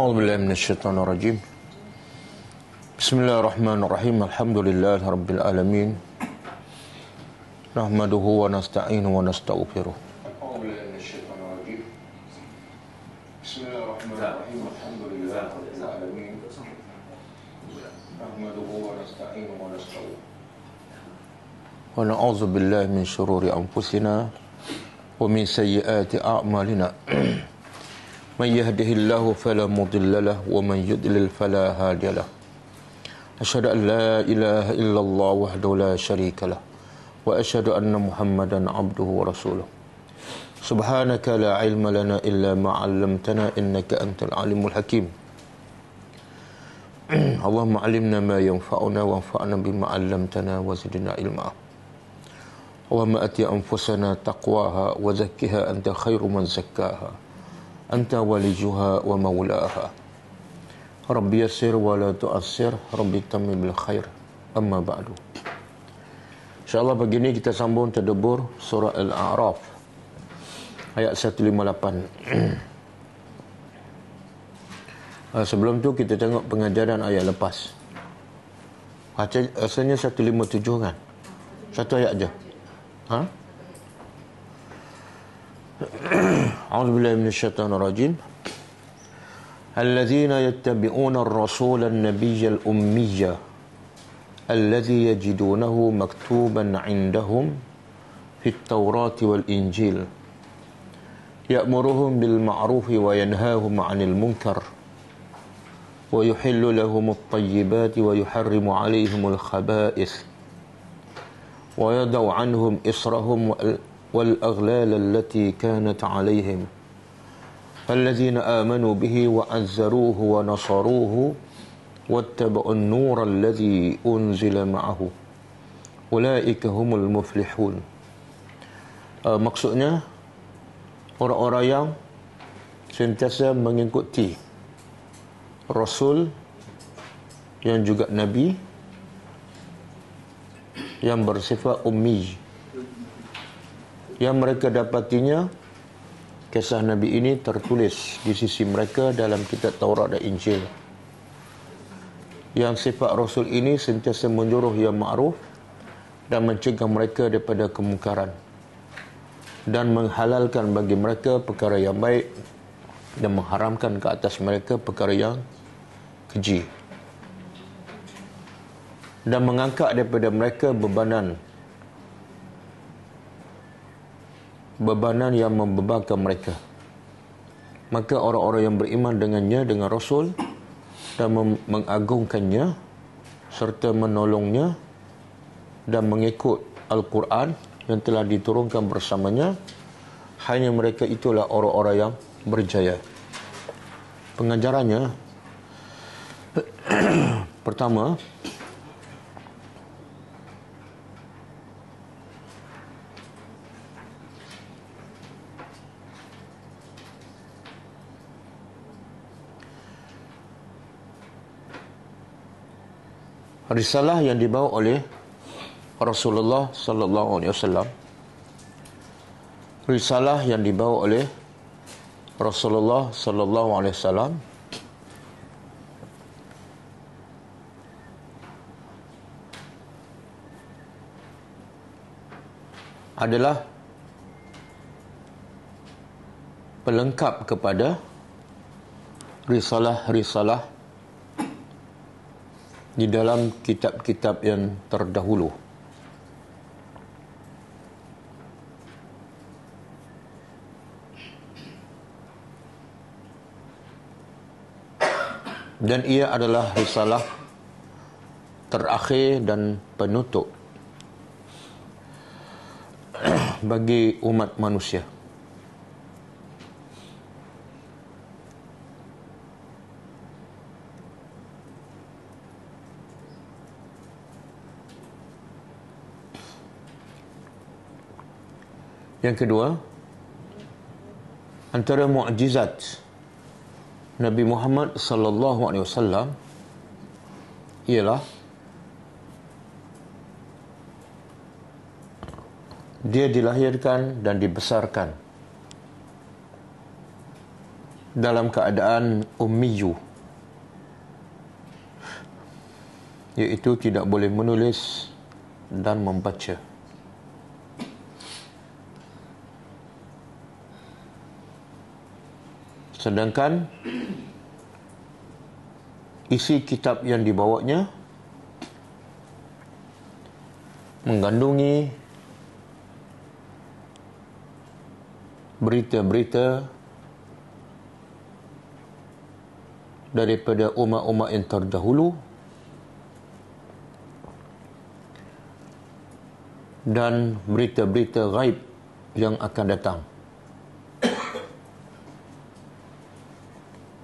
أعوذ بالله من الشيطان الرجيم. بسم الله الرحمن الرحيم. الحمد لله رب العالمين. نحمده ونستعينه ونستغفره. بسم الله الرحمن الرحيم. الحمد لله رب العالمين. نحمده ونستعينه ونستغفره. ونعوذ بالله من شرور أنفسنا ومن سيئات أعمالنا. من يهده الله فلا مضل له ومن يضلل فلا هادي له. أشهد أن لا إله إلا الله وحده لا شريك له وأشهد أن محمدا عبده ورسوله. سبحانك لا علم لنا إلا ما علمتنا إنك أنت العليم الحكيم. اللهم علمنا ما ينفعنا وانفعنا بما علمتنا وزدنا علما. اللهم أتي أنفسنا تقواها وزكها أنت خير من زكاها. أنت وليها ومولاها ربي يسر ولا تؤسر ربي تمم بالخير أما بعد InsyaAllah pagi ini kita sambung terdebur surah Al-A'raf ayat 158 Uh, sebelum tu kita tengok pengajaran ayat lepas. Rasanya 157 kan? Satu ayat je. Ha? أعوذ بالله من الشيطان الرجيم. الذين يتبعون الرسول النبي الأمي الذي يجدونه مكتوبا عندهم في التوراة والإنجيل. يأمرهم بالمعروف وينهاهم عن المنكر. ويحل لهم الطيبات ويحرم عليهم الخبائث. ويدع عنهم إصرهم والأغلال التي كانت عليهم. الذين آمنوا به وعزروه ونصروه واتبعوا النور الذي أنزل معه. أولئك هم المفلحون. uh, maksudnya orang-orang yang sentiasa mengikuti Rasul yang juga Nabi yang bersifat ummi. Yang mereka dapatinya kisah Nabi ini tertulis di sisi mereka dalam kitab Taurat dan Injil. Yang sifat Rasul ini sentiasa menjuruh yang ma'ruf dan mencegah mereka daripada kemungkaran dan menghalalkan bagi mereka perkara yang baik dan mengharamkan ke atas mereka perkara yang keji dan mengangkat daripada mereka bebanan bebanan yang membebankan mereka. Maka orang-orang yang beriman dengannya, dengan Rasul dan mengagungkannya serta menolongnya dan mengikut Al-Quran yang telah diturunkan bersamanya, hanya mereka itulah orang-orang yang berjaya. Pengajarannya, pertama, risalah yang dibawa oleh Rasulullah sallallahu alaihi wasallam. Risalah yang dibawa oleh Rasulullah sallallahu alaihi wasallam. Adalah pelengkap kepada risalah-risalah di dalam kitab-kitab yang terdahulu. Dan ia adalah risalah terakhir dan penutup bagi umat manusia. Yang kedua, antara mukjizat Nabi Muhammad sallallahu alaihi wasallam ialah dia dilahirkan dan dibesarkan dalam keadaan ummiyu iaitu tidak boleh menulis dan membaca sedangkan isi kitab yang dibawanya mengandungi berita-berita daripada umat-umat yang terdahulu dan berita-berita gaib yang akan datang.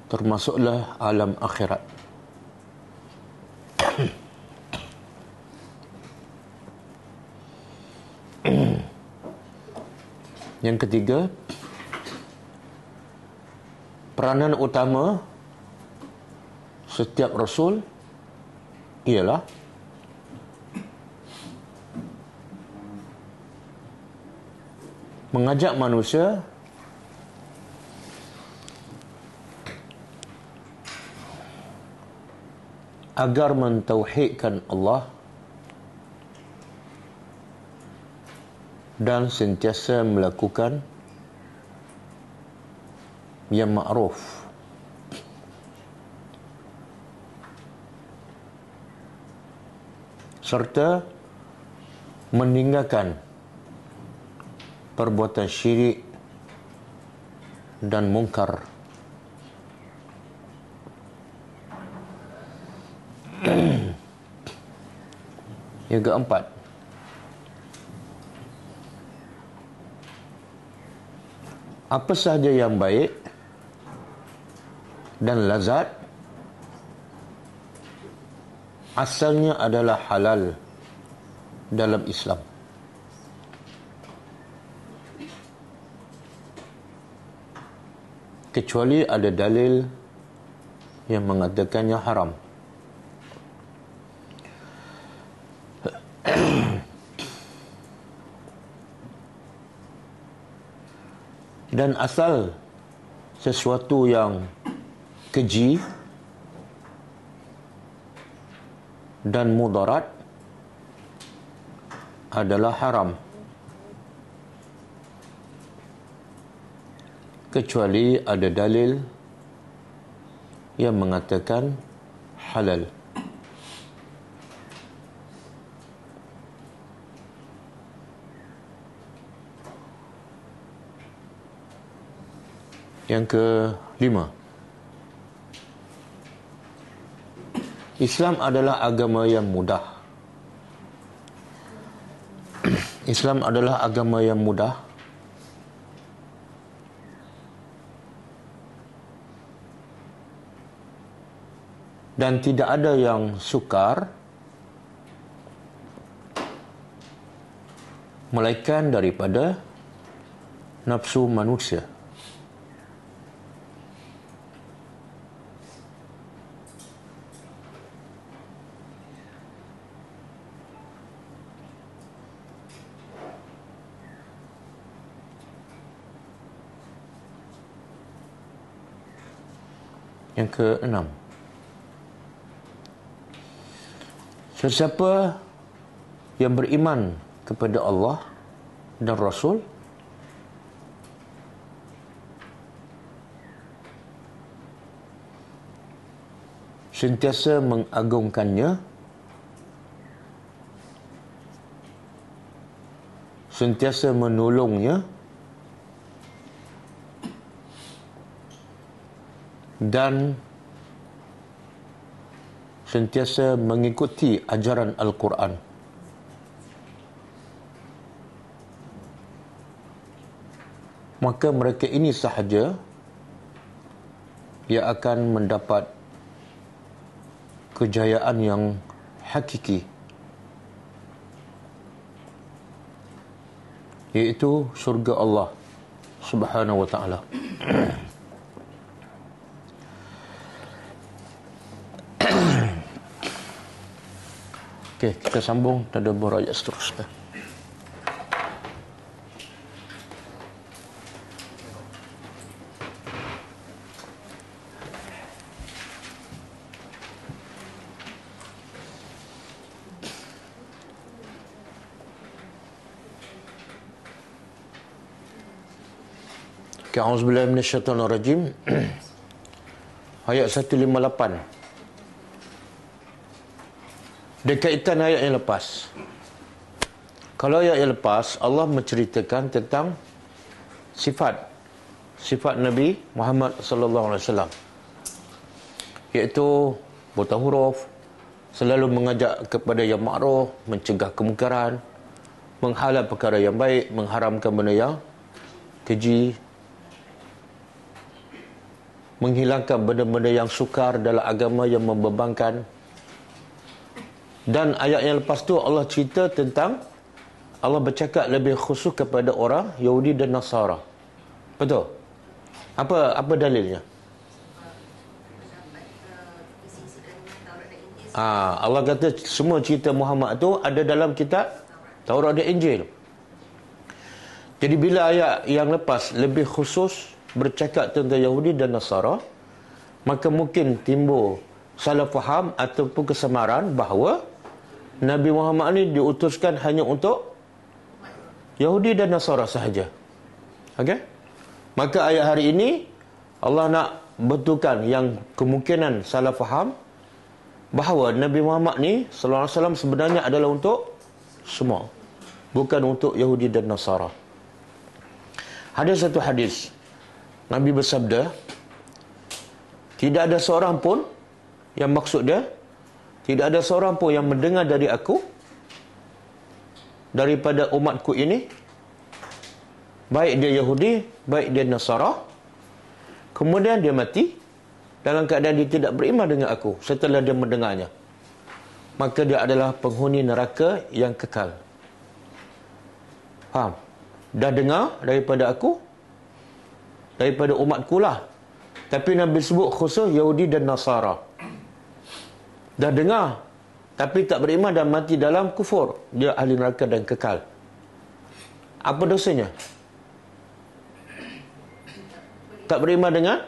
Termasuklah alam akhirat. Yang ketiga, peranan utama setiap rasul ialah mengajak manusia agar mentauhidkan Allah dan sentiasa melakukan yang ma'ruf. Serta meninggalkan perbuatan syirik dan mungkar yang keempat apa sahaja yang baik dan lazat asalnya adalah halal dalam Islam. Kecuali ada dalil yang mengatakannya haram. Dan asal sesuatu yang keji dan mudarat adalah haram. Kecuali ada dalil yang mengatakan halal Yang kelima. Islam adalah agama yang mudah. Islam adalah agama yang mudah. Dan tidak ada yang sukar melainkan daripada nafsu manusia Yang keenam. Sesiapa yang beriman kepada Allah dan Rasul sentiasa mengagungkannya sentiasa menolongnya dan sentiasa mengikuti ajaran Al-Quran. Maka mereka ini sahaja yang akan mendapat kejayaan yang hakiki iaitu surga Allah Subhanahu wa taala. Okey, kita sambung tadabbur ayat seterusnya. Okay, A'udzubillah minasyaitanirrajim. ayat 158. Dekaitan ayat yang lepas. Kalau ayat yang lepas, Allah menceritakan tentang sifat sifat Nabi Muhammad sallallahu alaihi wasallam. Iaitu buta huruf, selalu mengajak kepada yang makruh, mencegah kemungkaran, menghalal perkara yang baik, mengharamkan benda yang keji, menghilangkan benda-benda yang sukar dalam agama yang membebankan. Dan ayat yang lepas tu Allah cerita tentang Allah bercakap lebih khusus kepada orang Yahudi dan Nasara. Betul? Apa apa dalilnya? Ha, Allah kata semua cerita Muhammad tu ada dalam kitab Taurat dan Injil. Jadi bila ayat yang lepas lebih khusus bercakap tentang Yahudi dan Nasara, maka mungkin timbul salah faham ataupun kesamaran bahawa Nabi Muhammad ini diutuskan hanya untuk Yahudi dan Nasara sahaja. Okey? Maka ayat hari ini Allah nak betulkan yang kemungkinan salah faham bahawa Nabi Muhammad ni sallallahu alaihi wasallam sebenarnya adalah untuk semua bukan untuk Yahudi dan Nasara. Ada satu hadis Nabi bersabda tidak ada seorang pun yang maksud dia tidak ada seorang pun yang mendengar dari aku daripada umatku ini. Baik dia Yahudi baik dia Nasara. Kemudian dia mati. Dalam keadaan dia tidak beriman dengan aku setelah dia mendengarnya maka dia adalah penghuni neraka yang kekal. Faham? Dah dengar daripada aku daripada umatku lah. Tapi Nabi sebut khusus Yahudi dan Nasara dah dengar tapi tak beriman dan mati dalam kufur dia ahli neraka dan kekal apa dosanya tak beriman dengan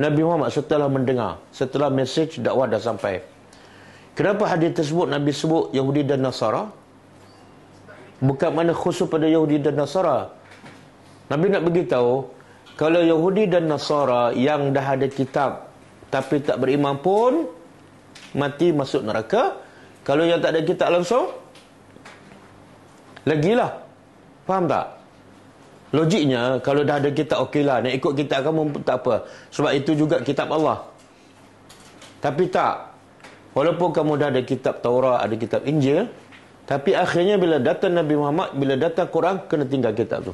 Nabi Muhammad setelah mendengar, setelah mesej dakwah dah sampai. Kenapa hadis tersebut Nabi sebut Yahudi dan Nasara? Bukan mana khusus pada Yahudi dan Nasara. Nabi nak beritahu, kalau Yahudi dan Nasara yang dah ada kitab tapi tak beriman pun mati masuk neraka. Kalau yang tak ada kitab langsung lagilah. Faham tak? Logiknya kalau dah ada kitab okeylah nak ikut kitab kamu tak apa. Sebab itu juga kitab Allah. Tapi tak. Walaupun kamu dah ada kitab Taurat, ada kitab Injil, tapi akhirnya bila datang Nabi Muhammad, bila datang Quran kena tinggal kitab tu.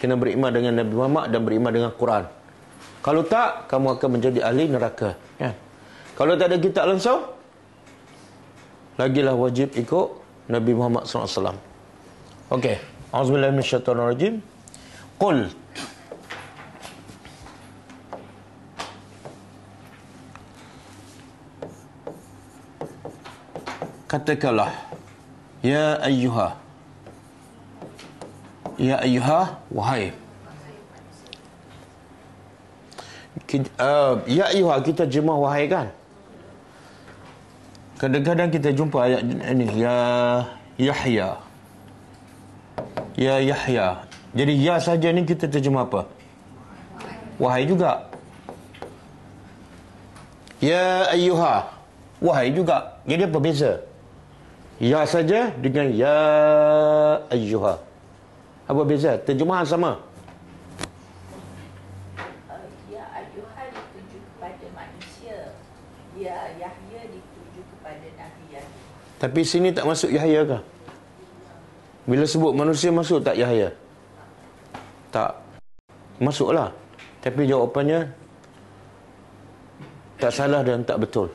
Kena beriman dengan Nabi Muhammad dan beriman dengan Quran. Kalau tak, kamu akan menjadi ahli neraka. Ya. Kalau tak ada kitab langsung, lagilah wajib ikut Nabi Muhammad SAW. Okey. Auzubillahi minasyaitonirrajim. Qul Katakanlah Ya ayyuha Ya ayyuha Wahai uh, Ya ayyuha kita jemah wahai kan Kadang-kadang kita jumpa ayat ini Ya Yahya Ya Yahya. Jadi ya saja ni kita terjemah apa? Wahai juga. Ya ayyuha. Wahai juga. Jadi apa beza? Ya saja dengan ya ayyuha. Apa beza? Terjemahan sama. Ya ayyuha dituju kepada manusia. Ya Yahya dituju kepada Nabi Yahya. Tapi sini tak masuk Yahya kah? Bila sebut manusia masuk tak Yahya? Tak. Masuklah. Tapi jawapannya tak salah dan tak betul.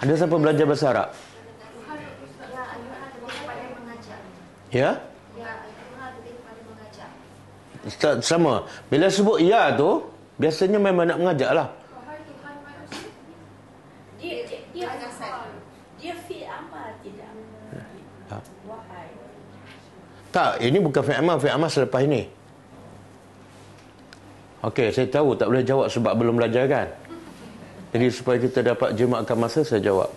Ada siapa belajar bahasa Arab? Ya? Tak sama. Bila sebut ya tu, biasanya memang nak mengajak lah. Dia dia dia dia fi amal tidak. Tak. Wahai. Tak, ini bukan fi'il amal selepas ini. Okey, saya tahu tak boleh jawab sebab belum belajar kan? Jadi supaya kita dapat jemaahkan masa, saya jawab.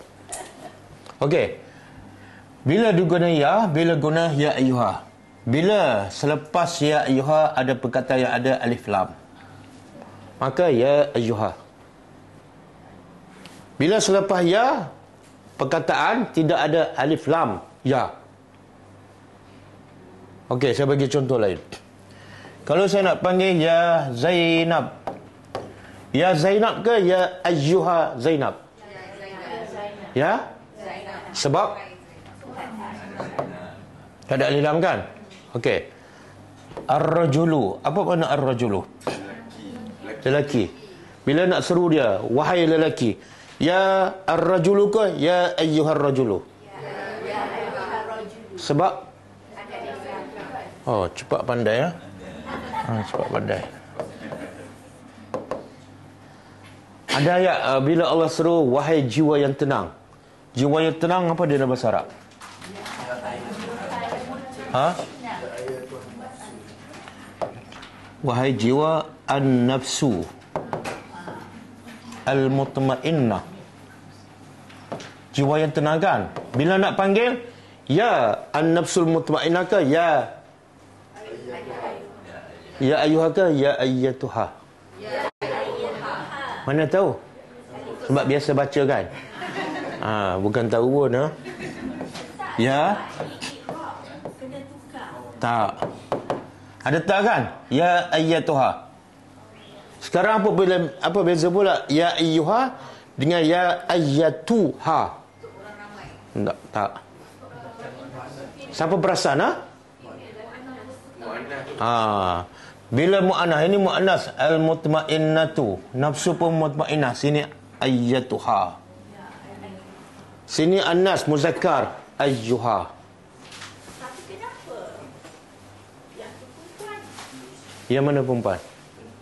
Okey. Bila diguna ya, bila guna ya ayuha. Bila selepas ya ayuha ada perkataan yang ada alif lam. Maka ya ayuha. Bila selepas ya perkataan tidak ada alif lam ya. Okey, saya bagi contoh lain. Kalau saya nak panggil ya Zainab. Ya Zainab ke ya Ayyuha Zainab? Ya? Sebab tak ada alif lam kan? Okey. Ar-rajulu. Apa makna ar-rajulu? Lelaki. Bila nak seru dia, wahai lelaki. Ya ar-rajulu ke ya ayyuhar rajulu? Sebab Oh, cepat pandai ya. Ha, cepat pandai. Ada ayat uh, bila Allah seru wahai jiwa yang tenang. Jiwa yang tenang apa dia dalam bahasa Arab? Ha? Wahai jiwa an-nafsu al-mutmainnah. Jiwa yang tenang kan? Bila nak panggil, ya an-nafsul mutmainnah ke ya Ya ayuha ke ya ayyatuha? Mana tahu? Sebab biasa baca kan? Ha, bukan tahu pun ha? Ya? Tak. Ada tak kan? Ya ayyatuha. Sekarang apa bila apa beza pula ya ayyuha dengan ya ayyatuha? Tak, tak. Siapa perasan ha? Ha. Bila mu'anah ini mu'anas al-mutmainnatu. Nafsu pun mutmainnah. Sini ayyatuha. Sini anas muzakkar ayyuha. Yang mana perempuan?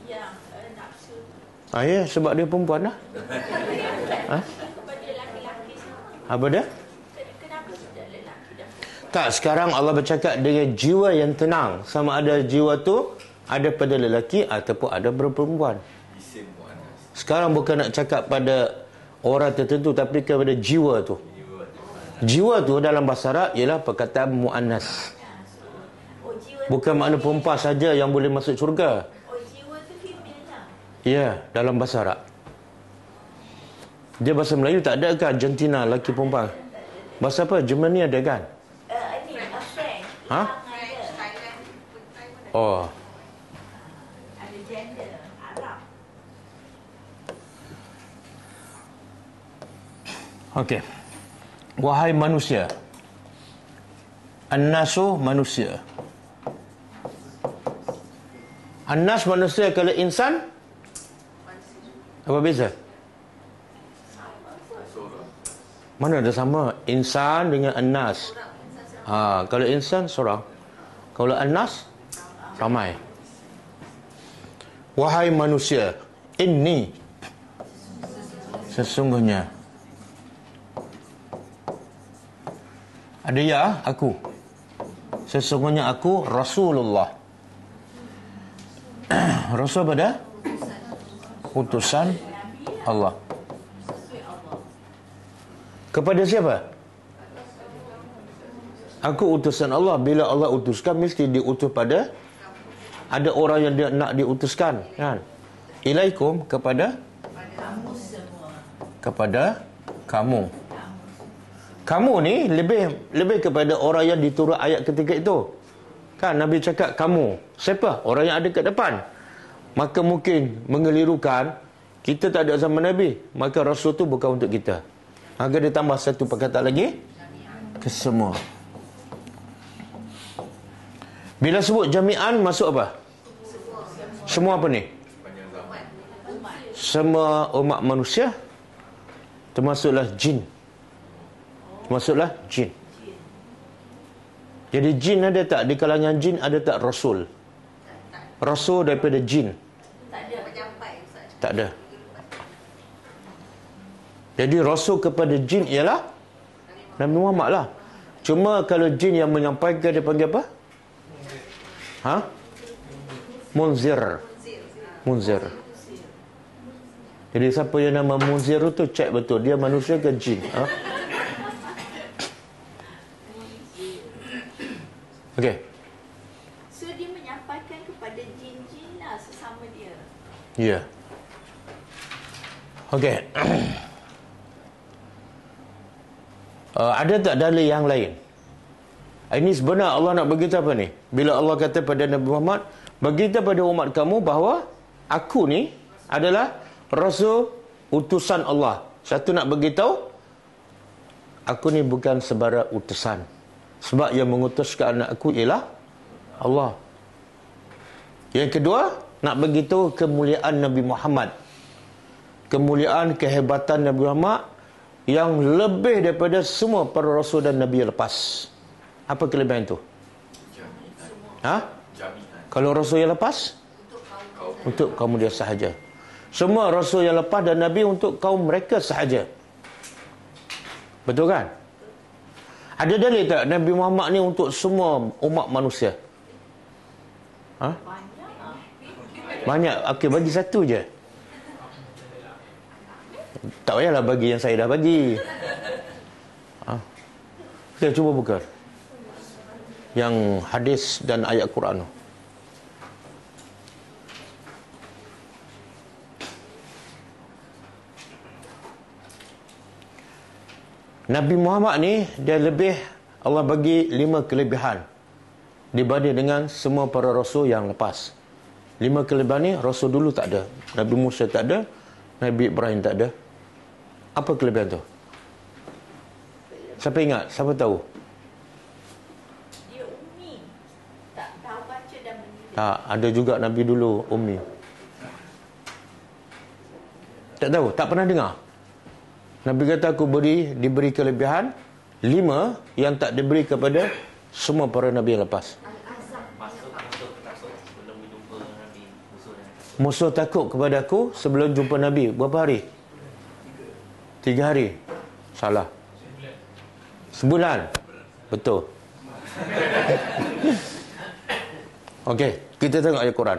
Yang uh, nafsu Ah, ya, sebab dia perempuan lah. Ha? Apa dia? Kenapa? Tak, sekarang Allah bercakap dengan jiwa yang tenang. Sama ada jiwa tu ada pada lelaki ataupun ada pada perempuan. Sekarang bukan nak cakap pada orang tertentu tapi kepada jiwa tu. Jiwa tu dalam bahasa Arab ialah perkataan mu'annas. Bukan makna perempuan saja yang boleh masuk syurga. jiwa tu female. Ya, dalam bahasa Arab. Dia bahasa Melayu tak ada kan Argentina lelaki perempuan? Bahasa apa? Germany ada kan? Uh, ini uh, French. Ha? Oh, Ada gender Arab. Okey. Wahai manusia. An-nasu manusia. An-nas manusia kalau insan apa beza? Mana ada sama insan dengan an-nas? Ha, kalau insan seorang. Kalau an-nas ramai. Wahai manusia, ini sesungguhnya Ada ya aku. Sesungguhnya aku Rasulullah. Rasul pada utusan Allah. Kepada siapa? Aku utusan Allah. Bila Allah utuskan mesti diutus pada ada orang yang dia nak diutuskan, kan? Ilaikum kepada kepada kamu. Kamu ni lebih lebih kepada orang yang diturut ayat ketika itu. Kan Nabi cakap kamu. Siapa? Orang yang ada kat depan. Maka mungkin mengelirukan kita tak ada zaman Nabi. Maka Rasul tu bukan untuk kita. Maka dia tambah satu perkataan lagi. Kesemua. Bila sebut jami'an masuk apa? Semua apa ni? Semua umat manusia termasuklah jin. Termasuklah jin. Jadi jin ada tak di kalangan jin ada tak rasul? Rasul daripada jin. Tak ada. Jadi rasul kepada jin ialah Nabi Muhammad lah. Cuma kalau jin yang menyampaikan dia panggil apa? Ha? Munzir. Munzir. Jadi siapa yang nama Munzir tu cek betul dia manusia ke jin? Ha? Okey. So dia menyampaikan kepada jin-jin lah sesama dia. Ya. Yeah. Okey. Uh, ada tak dalil yang lain? Ini sebenarnya Allah nak bagi apa ni? Bila Allah kata pada Nabi Muhammad, bagi pada umat kamu bahawa aku ni adalah rasul utusan Allah. Satu nak beritahu, tahu aku ni bukan sebarang utusan. Sebab yang mengutus ke anak aku ialah Allah. Yang kedua, nak beritahu kemuliaan Nabi Muhammad. Kemuliaan, kehebatan Nabi Muhammad yang lebih daripada semua para rasul dan nabi lepas. Apa kelebihan itu? Ha? Kalau rasul yang lepas? Untuk kaum dia sahaja. Semua rasul yang lepas dan nabi untuk kaum mereka sahaja. Betul kan? Ada dalil tak Nabi Muhammad ni untuk semua umat manusia? Ha? Banyak. Okey, bagi satu je. Tak payahlah bagi yang saya dah bagi. Ha? Kita cuba buka yang hadis dan ayat Quran tu. Nabi Muhammad ni dia lebih Allah bagi lima kelebihan dibanding dengan semua para rasul yang lepas. Lima kelebihan ni rasul dulu tak ada. Nabi Musa tak ada, Nabi Ibrahim tak ada. Apa kelebihan tu? Siapa ingat? Siapa tahu? Tak, ada juga Nabi dulu Ummi. Tak tahu, tak pernah dengar. Nabi kata aku beri diberi kelebihan lima yang tak diberi kepada semua para nabi yang lepas. Musuh takut kepada aku sebelum jumpa Nabi. Berapa hari? Tiga hari. Salah. Sebulan. Betul. Okey, kita tengok ayat Quran.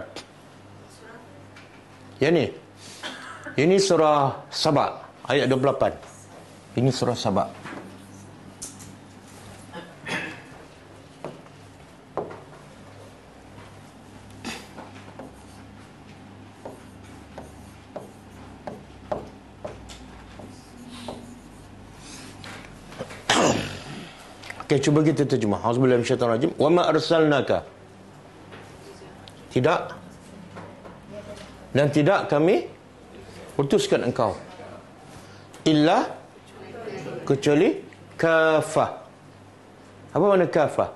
Yang ni. Ini surah Sabah ayat 28. Ini surah Sabah. Okay, cuba kita terjemah. Auzubillahi minasyaitonir rajim. Wa ma arsalnaka tidak. Dan tidak kami utuskan engkau. Illa kecuali kafah. Apa makna kafah?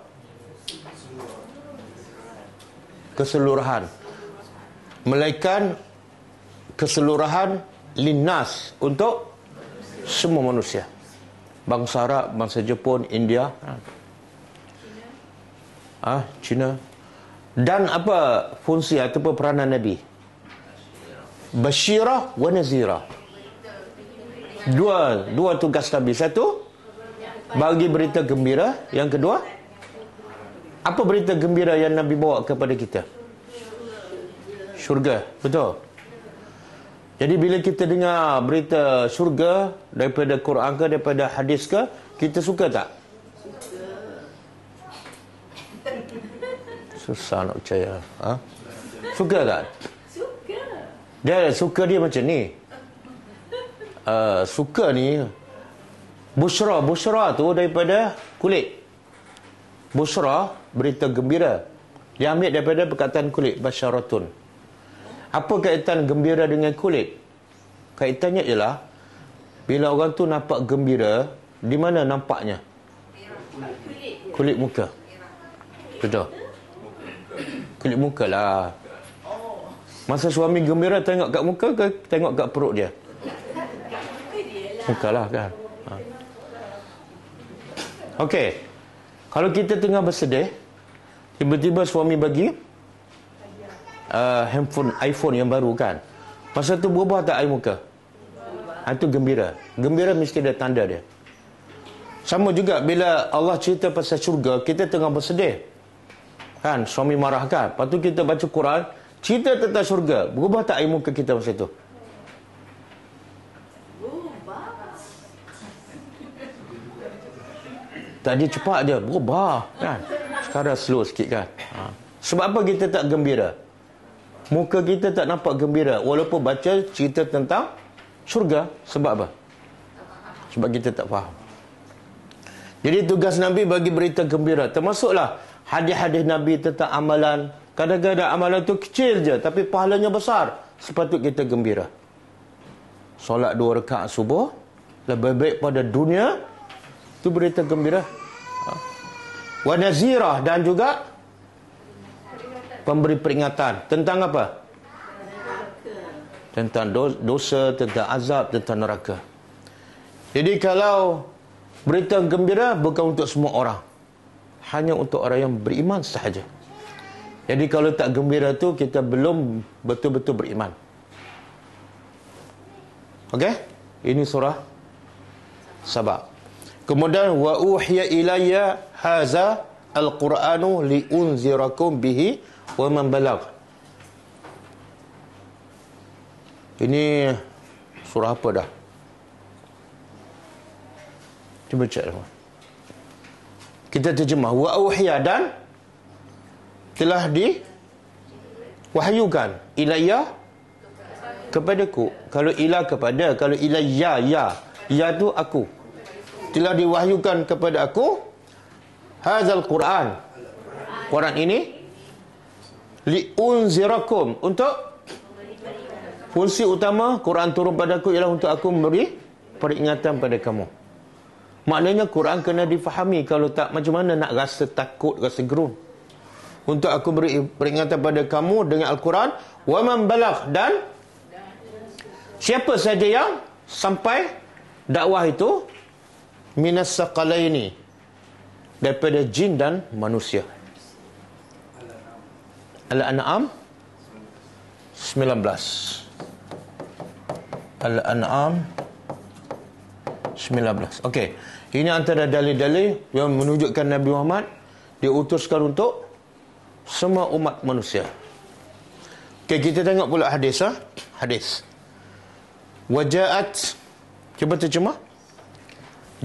Keseluruhan. Melaikan keseluruhan linnas untuk semua manusia. Bangsa Arab, bangsa Jepun, India. Ah, Cina, dan apa fungsi ataupun peranan Nabi? Basyirah wa nazirah. Dua, dua tugas Nabi. Satu, bagi berita gembira. Yang kedua, apa berita gembira yang Nabi bawa kepada kita? Syurga. Betul. Jadi bila kita dengar berita syurga daripada Quran ke, daripada hadis ke, kita suka tak? Susah nak percaya. Ha? Suka tak? Suka. Dia suka dia macam ni. Uh, suka ni Bushra, Bushra tu daripada kulit. Bushra berita gembira. Dia ambil daripada perkataan kulit basyaratun. Apa kaitan gembira dengan kulit? Kaitannya ialah bila orang tu nampak gembira, di mana nampaknya? Kulit muka. Betul kulit muka lah. Masa suami gembira tengok kat muka ke tengok kat perut dia? Muka lah kan. Ha. Okey. Kalau kita tengah bersedih, tiba-tiba suami bagi uh, handphone iPhone yang baru kan. Masa tu berubah tak air muka? Itu ha, gembira. Gembira mesti ada tanda dia. Sama juga bila Allah cerita pasal syurga, kita tengah bersedih kan suami marah kan lepas tu kita baca Quran cerita tentang syurga berubah tak air muka kita masa tu tadi cepat dia berubah kan sekarang slow sikit kan ha. sebab apa kita tak gembira Muka kita tak nampak gembira walaupun baca cerita tentang syurga. Sebab apa? Sebab kita tak faham. Jadi tugas Nabi bagi berita gembira. Termasuklah hadis-hadis Nabi tentang amalan. Kadang-kadang amalan tu kecil je tapi pahalanya besar. Sepatut kita gembira. Solat dua rakaat subuh lebih baik pada dunia itu berita gembira. Wa nazirah dan juga pemberi peringatan tentang apa? Tentang dosa, tentang azab, tentang neraka. Jadi kalau berita gembira bukan untuk semua orang. Hanya untuk orang yang beriman sahaja. Jadi kalau tak gembira tu kita belum betul-betul beriman. Okey? Ini surah Sabah. Kemudian wa uhiya ilayya haza al-Qur'anu li unzirakum bihi wa man balagh. Ini surah apa dah? Cuba cek dulu. Kita terjemah wa uhiya dan telah di wahyukan ilayya kepadaku. Kalau ila kepada, kalau ilayya ya, ya tu aku. Telah diwahyukan kepada aku hazal Quran. Quran ini li unzirakum untuk fungsi utama Quran turun padaku ialah untuk aku memberi peringatan pada kamu. Maknanya Quran kena difahami kalau tak macam mana nak rasa takut, rasa gerun. Untuk aku beri peringatan pada kamu dengan Al-Quran wa man balagh dan siapa saja yang sampai dakwah itu minas saqalaini daripada jin dan manusia. Al-An'am 19 Al-An'am 19 Okey. Ini antara dalil-dalil Yang menunjukkan Nabi Muhammad Diutuskan untuk Semua umat manusia. Okey kita tengok pula hadis ha? Hadis. Wajaat. Cuba terjemah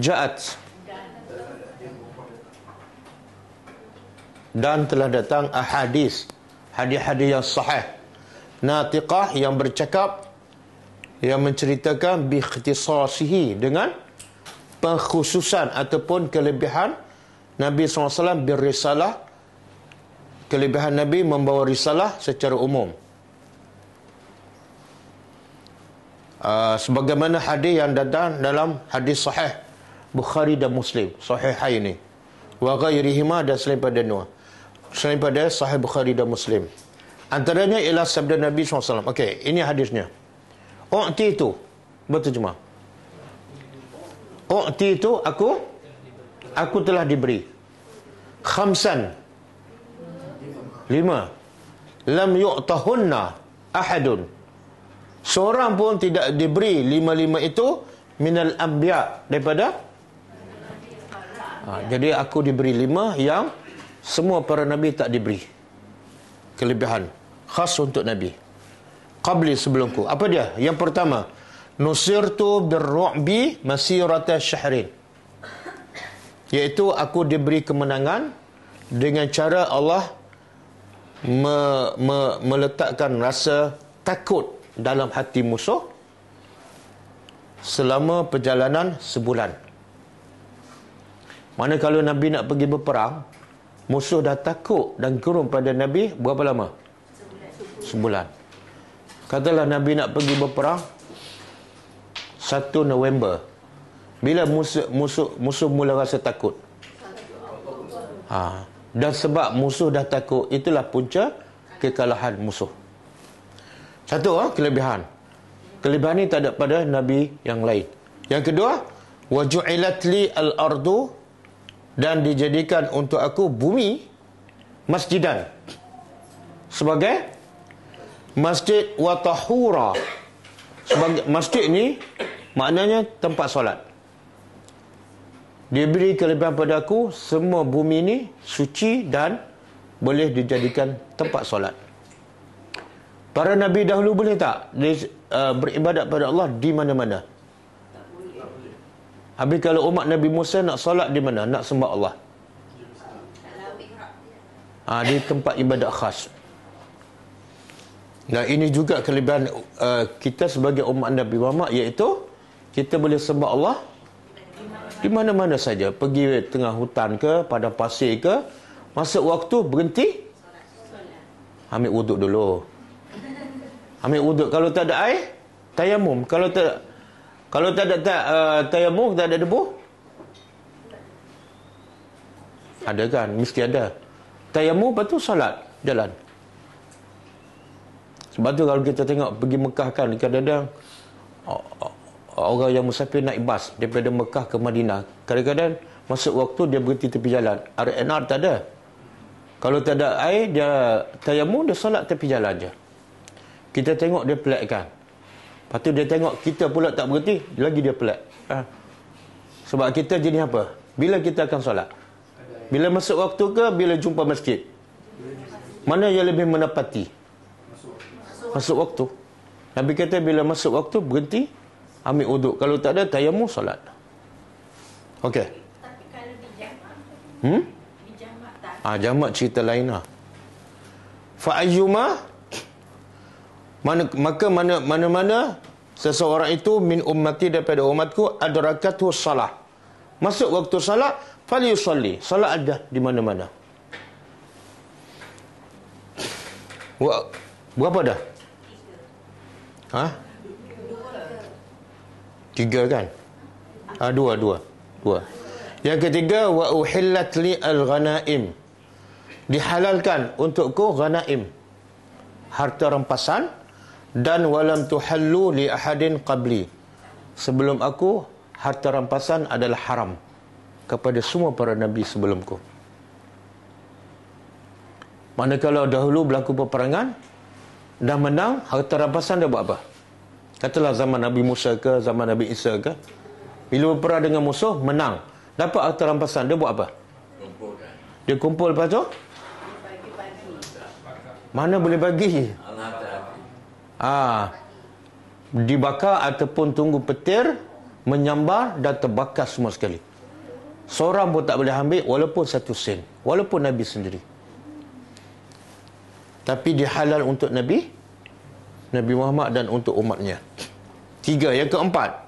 Jaat. Dan telah datang ahadis hadis-hadis yang sahih. Natiqah yang bercakap yang menceritakan bi ikhtisasihi dengan pengkhususan ataupun kelebihan Nabi SAW berrisalah kelebihan Nabi membawa risalah secara umum. Uh, sebagaimana hadis yang datang dalam hadis sahih Bukhari dan Muslim sahih ini wa ghairihima dan selain pada dua selain pada sahih Bukhari dan Muslim. Antaranya ialah sabda Nabi SAW. Okey, ini hadisnya. U'ti itu. Berterjemah. U'ti itu aku aku telah diberi. Khamsan. Lima. Lam yu'tahunna ahadun. Seorang pun tidak diberi lima-lima itu minal anbiya daripada ha, jadi aku diberi lima yang semua para nabi tak diberi kelebihan khas untuk nabi. Qabli sebelumku. Apa dia? Yang pertama nusirtu birru'bi masirata syahrin. Iaitu aku diberi kemenangan dengan cara Allah me, me, meletakkan rasa takut dalam hati musuh selama perjalanan sebulan mana kalau Nabi nak pergi berperang musuh dah takut dan gerun pada Nabi berapa lama? Sebulan. Katalah Nabi nak pergi berperang 1 November. Bila musuh musuh musuh mula rasa takut? Ha. Dan sebab musuh dah takut, itulah punca kekalahan musuh. Satu ha? kelebihan. Kelebihan ini tak ada pada Nabi yang lain. Yang kedua, li al-ardu dan dijadikan untuk aku bumi masjidan. Sebagai masjid wa tahura sebagai masjid ni maknanya tempat solat. Diberi kelebihan pada aku semua bumi ni suci dan boleh dijadikan tempat solat. Para nabi dahulu boleh tak? Uh, beribadat pada Allah di mana-mana Habis kalau umat Nabi Musa nak solat di mana? Nak sembah Allah. Ha, di tempat ibadat khas. Nah ini juga kelebihan uh, kita sebagai umat Nabi Muhammad iaitu kita boleh sembah Allah di mana-mana saja. Pergi tengah hutan ke, pada pasir ke, masuk waktu berhenti ambil wuduk dulu. Ambil wuduk kalau tak ada air, tayamum. Kalau tak kalau tak ada tak, uh, tayamum, tak ada debu. Ada kan? Mesti ada. Tayamum lepas tu solat, jalan. Sebab tu kalau kita tengok pergi Mekah kan kadang-kadang orang yang musafir naik bas daripada Mekah ke Madinah. Kadang-kadang masuk waktu dia berhenti tepi jalan. RNR tak ada. Kalau tak ada air dia tayamu dia solat tepi jalan je. Kita tengok dia pelik kan. Lepas tu dia tengok kita pula tak berhenti, lagi dia pelik. Ha. Sebab kita jenis apa? Bila kita akan solat? Bila masuk waktu ke bila jumpa masjid? Mana yang lebih menepati? masuk waktu. Nabi kata bila masuk waktu berhenti ambil uduk. Kalau tak ada tayammum solat. Okey. Tapi kalau di jamak Hmm? di jamak tak Ah jamak cerita lain lah. Fa ayyuma mana maka mana mana-mana seseorang itu min ummati daripada umatku adrakathu salah. Masuk waktu salat falyusalli. Salat ada di mana-mana. Berapa dah? Ha? Tiga kan? Ah dua, dua. Dua. Yang ketiga wa uhillat li al-ghanaim. Dihalalkan untukku ghanaim. Harta rampasan dan walam tuhallu li ahadin qabli. Sebelum aku harta rampasan adalah haram kepada semua para nabi sebelumku. Manakala dahulu berlaku peperangan, dah menang, harta rampasan dia buat apa? Katalah zaman Nabi Musa ke, zaman Nabi Isa ke. Bila berperang dengan musuh, menang. Dapat harta rampasan, dia buat apa? Dia kumpul lepas tu? Mana boleh bagi? Ah, dibakar ataupun tunggu petir, menyambar dan terbakar semua sekali. Seorang pun tak boleh ambil walaupun satu sen. Walaupun Nabi sendiri. Tapi dia halal untuk Nabi Nabi Muhammad dan untuk umatnya. Tiga yang keempat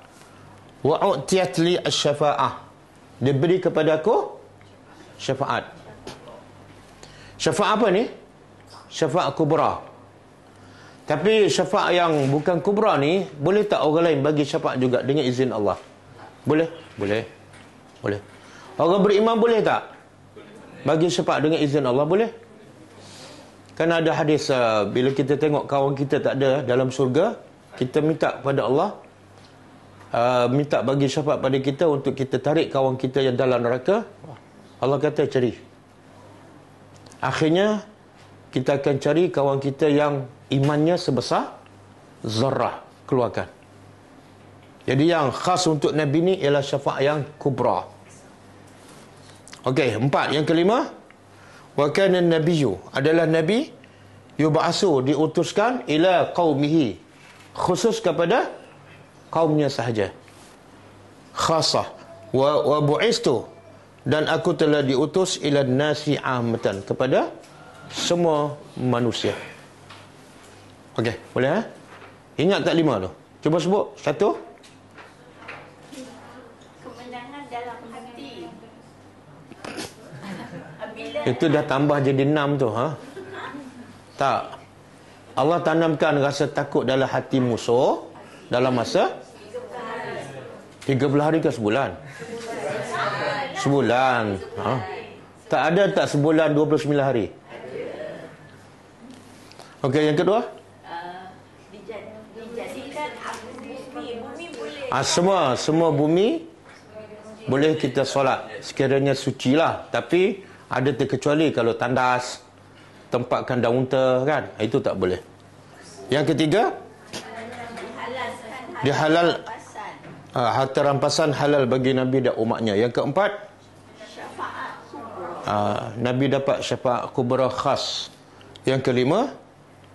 wa'utiyat li syafa'ah dia beri kepada aku syafaat. Syafaat apa ni? Syafaat kubra tapi syafaat yang bukan kubra ni boleh tak orang lain bagi syafaat juga dengan izin Allah? Boleh? Boleh. Boleh. Orang beriman boleh tak? Bagi syafaat dengan izin Allah boleh? Kan ada hadis uh, bila kita tengok kawan kita tak ada dalam surga, kita minta kepada Allah uh, minta bagi syafaat pada kita untuk kita tarik kawan kita yang dalam neraka. Allah kata cari. Akhirnya kita akan cari kawan kita yang imannya sebesar zarrah keluarkan. Jadi yang khas untuk Nabi ni ialah syafaat yang kubra. Okey, empat. Yang kelima, wa kana nabiyyu adalah nabi yub'asu diutuskan ila qaumihi khusus kepada kaumnya sahaja khasah wa wa bu'istu dan aku telah diutus ila nasi amatan kepada semua manusia okey boleh ha ingat tak lima tu? Cuba sebut. Satu. Kemenangan dalam hati. Bila itu dah tambah jadi enam tu ha? Tak. Allah tanamkan rasa takut dalam hati musuh dalam masa? 30 hari ke sebulan? Sebulan ha? tak ada tak sebulan 29 hari? Okey yang kedua uh, dijad- dijadikan aku bumi bumi boleh ha, semua semua bumi boleh kita solat. Sekiranya suci lah. Tapi ada terkecuali kalau tandas tempatkan daun unta kan? Itu tak boleh. Yang ketiga dia halal. Uh, harta rampasan halal bagi Nabi dan umatnya. Yang keempat uh, Nabi dapat syafaat kubra khas. Yang kelima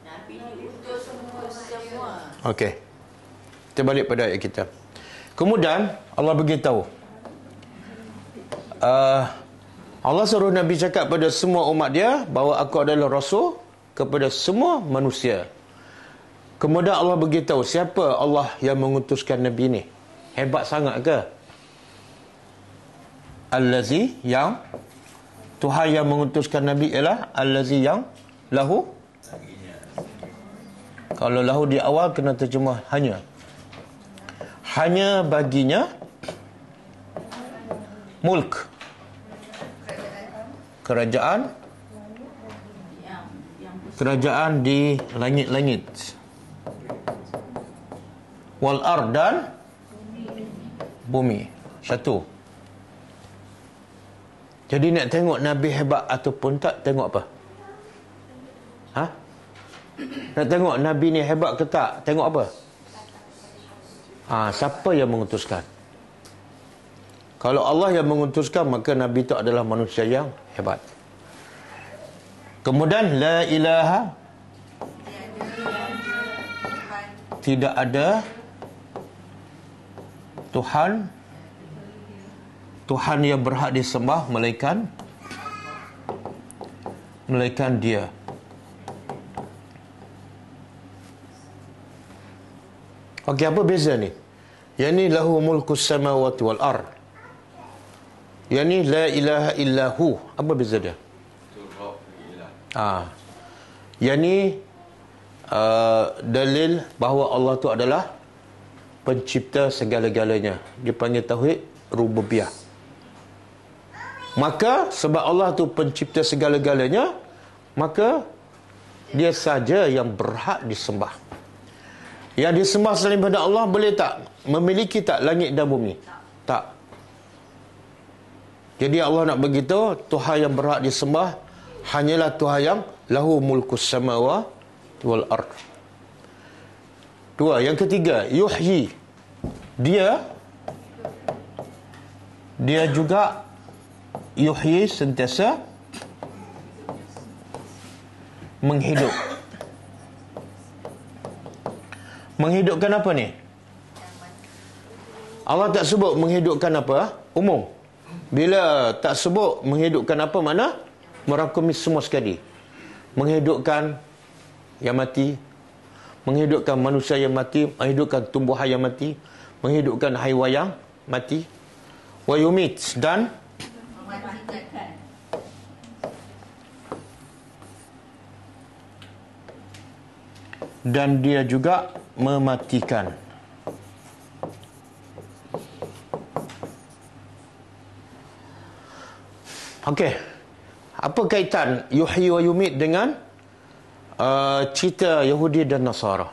Nabi diutus semua. Okey. Kita balik pada ayat kita kemudian Allah beritahu uh, Allah suruh Nabi cakap pada semua umat dia bahawa aku adalah rasul kepada semua manusia. Kemudian Allah beritahu siapa Allah yang mengutuskan Nabi ni? Hebat sangat ke? Allazi yang Tuhan yang mengutuskan Nabi ialah Allazi yang lahu Kalau lahu di awal kena terjemah hanya Hanya baginya Mulk. Kerajaan? Kerajaan di langit-langit. Wal ar dan Bumi. Satu. Jadi nak tengok Nabi hebat ataupun tak Tengok apa? Ha? Nak tengok Nabi ni hebat ke tak Tengok apa ha, Siapa yang mengutuskan? Kalau Allah yang mengutuskan Maka Nabi itu adalah manusia yang hebat. Kemudian La ilaha Tidak ada Tuhan. Tuhan yang berhak disembah Melainkan Melainkan dia Okey, apa beza ni? Yang ni lahu mulku samawati wal ar. Yang ni la ilaha illahu. Apa beza dia? Ah. Yang ni uh, dalil bahawa Allah tu adalah pencipta segala-galanya. Dipanggil tauhid rububiyah. Maka sebab Allah tu pencipta segala-galanya, maka dia saja yang berhak disembah. Yang disembah selain daripada Allah boleh tak? Memiliki tak langit dan bumi? Tak. Jadi Allah nak begitu, Tuhan yang berhak disembah hanyalah Tuhan yang lahu mulkus samawa wal ard. Dua, yang ketiga, yuhyi. Dia dia juga yuhyi sentiasa menghidup. Menghidupkan apa ni? Allah tak sebut menghidupkan apa? Umum. Bila tak sebut menghidupkan apa mana? Merakumi semua sekali. Menghidupkan yang mati. Menghidupkan manusia yang mati. Menghidupkan tumbuhan yang mati. Menghidupkan haiwan yang mati. Wayumit dan dan dia juga mematikan. Okey. Apa kaitan yuhyi wa yumit dengan uh, cerita Yahudi dan Nasara?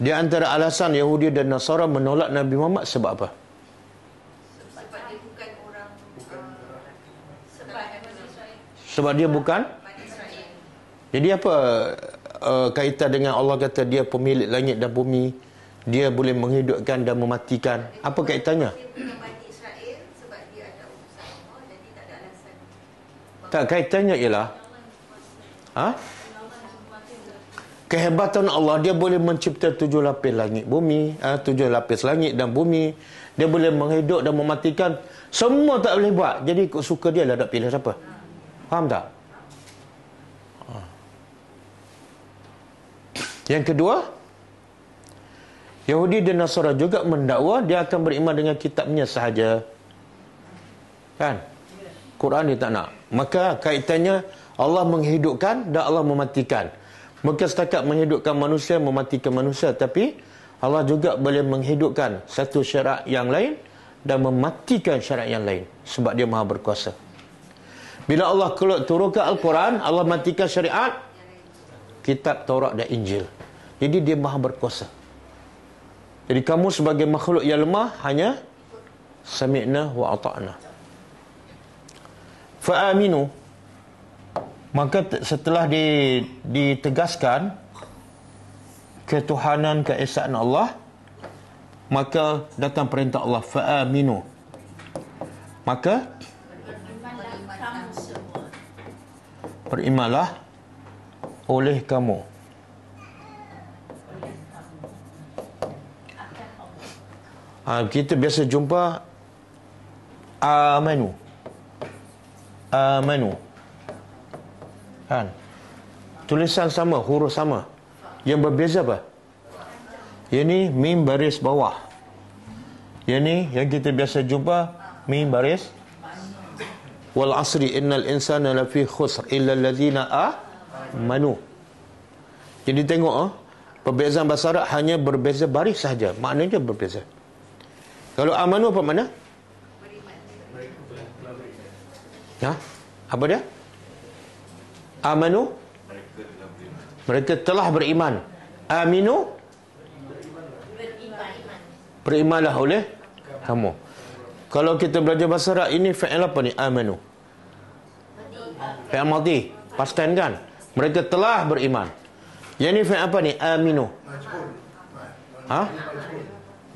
Di antara alasan Yahudi dan Nasara menolak Nabi Muhammad sebab apa? Sebab dia bukan orang uh, sebab Sebab dia bukan Jadi apa uh, kaitan dengan Allah kata dia pemilik langit dan bumi, dia boleh menghidupkan dan mematikan. Apa kaitannya? Tak kaitannya ialah ha? Kehebatan Allah dia boleh mencipta tujuh lapis langit bumi, ha? tujuh lapis langit dan bumi. Dia boleh menghidup dan mematikan. Semua tak boleh buat. Jadi ikut suka dia lah nak pilih siapa. Faham tak? Yang kedua, Yahudi dan Nasara juga mendakwa dia akan beriman dengan kitabnya sahaja. Kan? Quran dia tak nak. Maka kaitannya Allah menghidupkan dan Allah mematikan. Maka setakat menghidupkan manusia, mematikan manusia. Tapi Allah juga boleh menghidupkan satu syarat yang lain dan mematikan syarat yang lain. Sebab dia maha berkuasa. Bila Allah keluar turunkan Al-Quran, Allah matikan syariat kitab Taurat dan Injil. Jadi dia maha berkuasa. Jadi kamu sebagai makhluk yang lemah hanya sami'na wa ata'na. Fa'aminu Maka setelah ditegaskan ketuhanan keesaan Allah maka datang perintah Allah fa'aminu maka berimalah oleh kamu ha, kita biasa jumpa amanu amanu kan tulisan sama, huruf sama. Yang berbeza apa? Yang ni mim baris bawah. Yang ni yang kita biasa jumpa mim baris wal asri innal insana lafi khusr illa alladhina amanu. Jadi tengok ah, perbezaan bahasa Arab hanya berbeza baris saja. Maknanya berbeza. Kalau amanu apa makna? Ya? Apa dia? Amanu? Mereka telah beriman. Aminu? Berimanlah oleh kamu. Kalau kita belajar bahasa Arab ini fi'il apa ni? Amanu. Fi'il mati. Past tense kan? Mereka telah beriman. Yang ni fi'il apa ni? Aminu. Ha?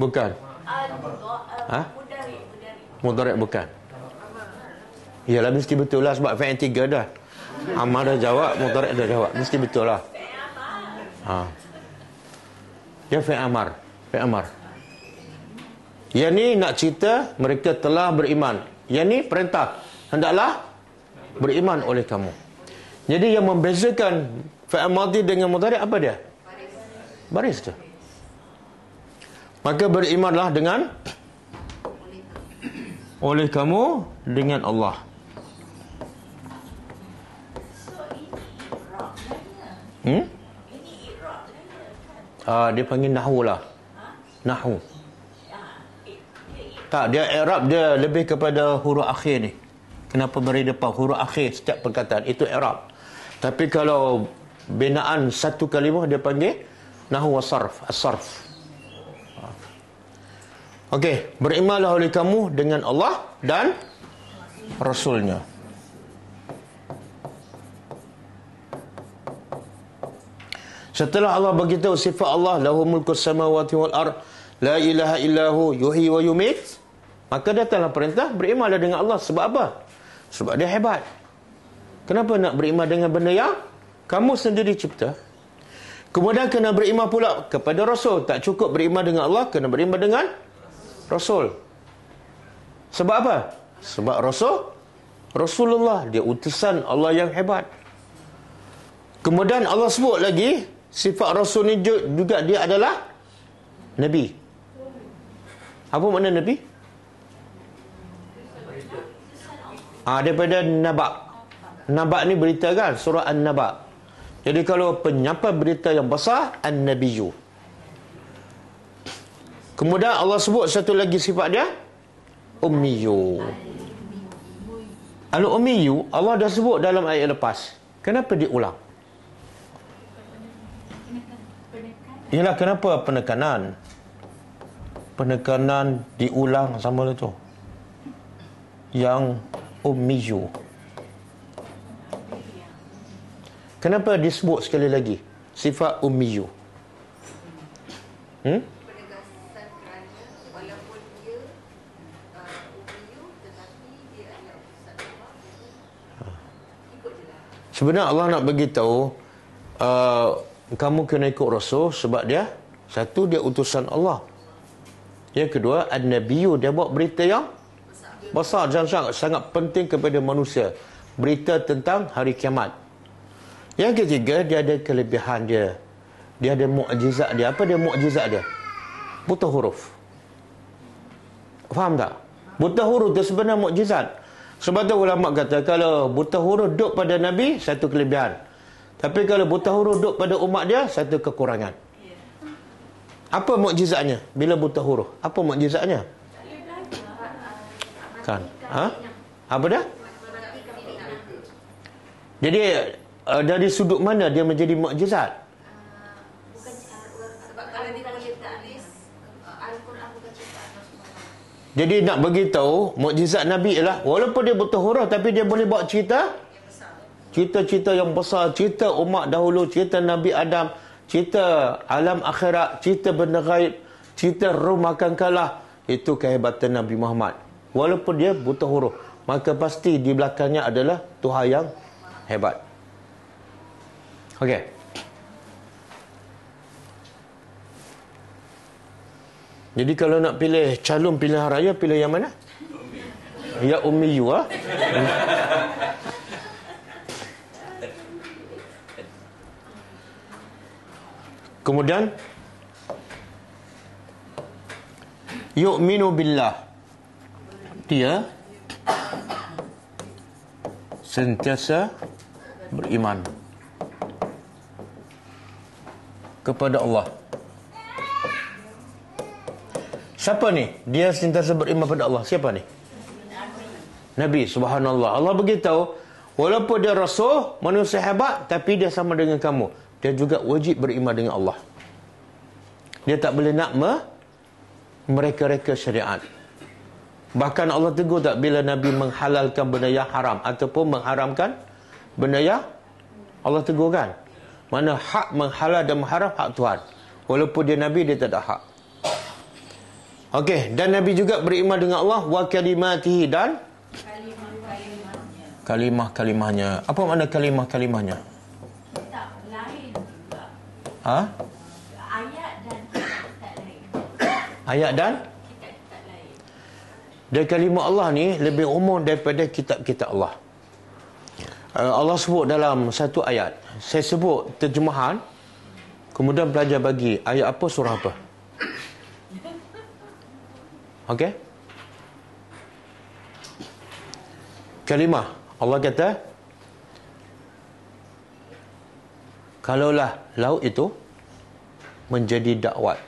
Bukan. Ha? Mudarik bukan. Yalah mesti betul lah sebab fi'il tiga dah. Amal dah jawab, Mudarik dah jawab. Mesti betul lah. Ha. Dia fi'il amar. Fi'il amar. Yang ni nak cerita mereka telah beriman. Yang ni perintah. Hendaklah beriman oleh kamu. Jadi yang membezakan fi'il madhi dengan mudarik apa dia? Baris tu. Maka berimanlah dengan oleh kamu dengan Allah. Hmm? Ah, dia panggil nahu lah. Nahu. Tak, dia Arab dia lebih kepada huruf akhir ni. Kenapa beri depan huruf akhir setiap perkataan itu Arab. Tapi kalau binaan satu kalimah dia panggil nahu wasarf, as-sarf. Okey, berimanlah oleh kamu dengan Allah dan Rasulnya. Setelah Allah beritahu sifat Allah lahu mulku samawati wal ard la ilaha illahu yuhyi wa yumit maka datanglah perintah berimanlah dengan Allah sebab apa? Sebab dia hebat. Kenapa nak beriman dengan benda yang kamu sendiri cipta? Kemudian kena beriman pula kepada Rasul. Tak cukup beriman dengan Allah, kena beriman dengan Rasul. Sebab apa? Sebab Rasul Rasulullah dia utusan Allah yang hebat. Kemudian Allah sebut lagi sifat Rasul ni juga dia adalah Nabi. Apa makna Nabi? Ah daripada Nabak. Nabak ni berita kan? Surah An-Nabak. Jadi kalau penyampai berita yang besar, An-Nabiyyu. Kemudian Allah sebut satu lagi sifat dia. Ummiyu. Al-Ummiyu, Allah dah sebut dalam ayat lepas. Kenapa diulang? Ialah kenapa penekanan Penekanan diulang sama tu Yang Ummiyu Kenapa disebut sekali lagi Sifat Ummiyu Hmm? Sebenarnya Allah nak beritahu uh, kamu kena ikut Rasul sebab dia satu dia utusan Allah. Yang kedua An-Nabiyyu dia buat berita yang besar dan sangat, sangat penting kepada manusia. Berita tentang hari kiamat. Yang ketiga dia ada kelebihan dia. Dia ada mukjizat dia. Apa dia mukjizat dia? Buta huruf. Faham tak? Buta huruf itu sebenarnya mukjizat. Sebab tu ulama kata kalau buta huruf duduk pada Nabi satu kelebihan. Tapi kalau buta huruf duduk pada umat dia satu kekurangan. Apa mukjizatnya bila buta huruf? Apa mukjizatnya? Kan? Ha? Apa dia? Jadi uh, dari sudut mana dia menjadi mukjizat? Jadi nak beritahu mukjizat Nabi ialah walaupun dia buta huruf tapi dia boleh buat cerita cerita-cerita yang besar, cerita umat dahulu, cerita Nabi Adam, cerita alam akhirat, cerita benda gaib, cerita roh makan kalah. Itu kehebatan Nabi Muhammad. Walaupun dia buta huruf, maka pasti di belakangnya adalah Tuhan yang hebat. Okey. Jadi kalau nak pilih calon pilihan raya, pilih yang mana? Ya Ummiyu ah. Kemudian yu'minu billah. Dia sentiasa beriman kepada Allah. Siapa ni? Dia sentiasa beriman pada Allah. Siapa ni? Nabi subhanallah. Allah beritahu, walaupun dia rasul, manusia hebat, tapi dia sama dengan kamu. Dia juga wajib beriman dengan Allah. Dia tak boleh nak me mereka-reka syariat. Bahkan Allah tegur tak bila Nabi menghalalkan benda yang haram ataupun mengharamkan benda yang Allah tegur kan? Mana hak menghalal dan mengharam hak Tuhan. Walaupun dia Nabi, dia tak ada hak. Okey, dan Nabi juga beriman dengan Allah wa kalimatihi dan kalimah-kalimahnya. Apa makna kalimah-kalimahnya? Tak lain juga. Ha? Ayat dan kitab lain. Ayat dan Kitab-kitab lain. dan kalimah Allah ni lebih umum daripada kitab-kitab Allah. Uh, Allah sebut dalam satu ayat. Saya sebut terjemahan. Kemudian belajar bagi ayat apa surah apa. Okey? Kalimah. Allah kata kalaulah laut itu menjadi dakwat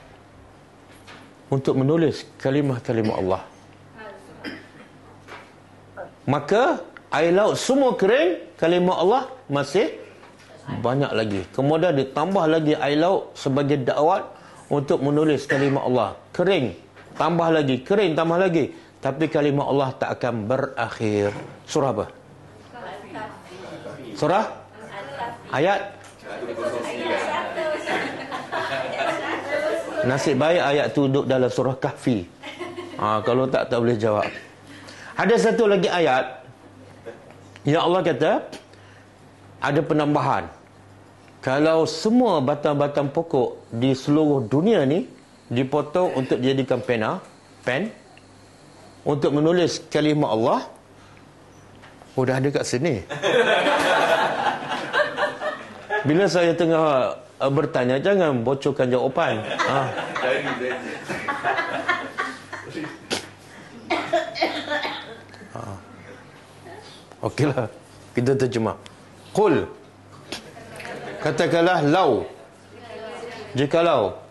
untuk menulis kalimah-kalimah Allah. Maka air laut semua kering, kalimah Allah masih banyak lagi. Kemudian ditambah lagi air laut sebagai dakwat untuk menulis kalimah Allah. Kering, tambah lagi, kering, tambah lagi. Tapi kalimah Allah tak akan berakhir. Surah apa? Surah? Ayat? Nasib baik ayat tu duduk dalam surah kahfi. Ha, kalau tak, tak boleh jawab. Ada satu lagi ayat. Yang Allah kata, ada penambahan. Kalau semua batang-batang pokok di seluruh dunia ni dipotong untuk dijadikan pena, pen, untuk menulis kalimah Allah, oh dah ada kat sini. Bila saya tengah uh, bertanya, jangan bocorkan jawapan. Ha. Ha. Okeylah. Kita terjemah. Qul. Katakanlah lau. Jikalau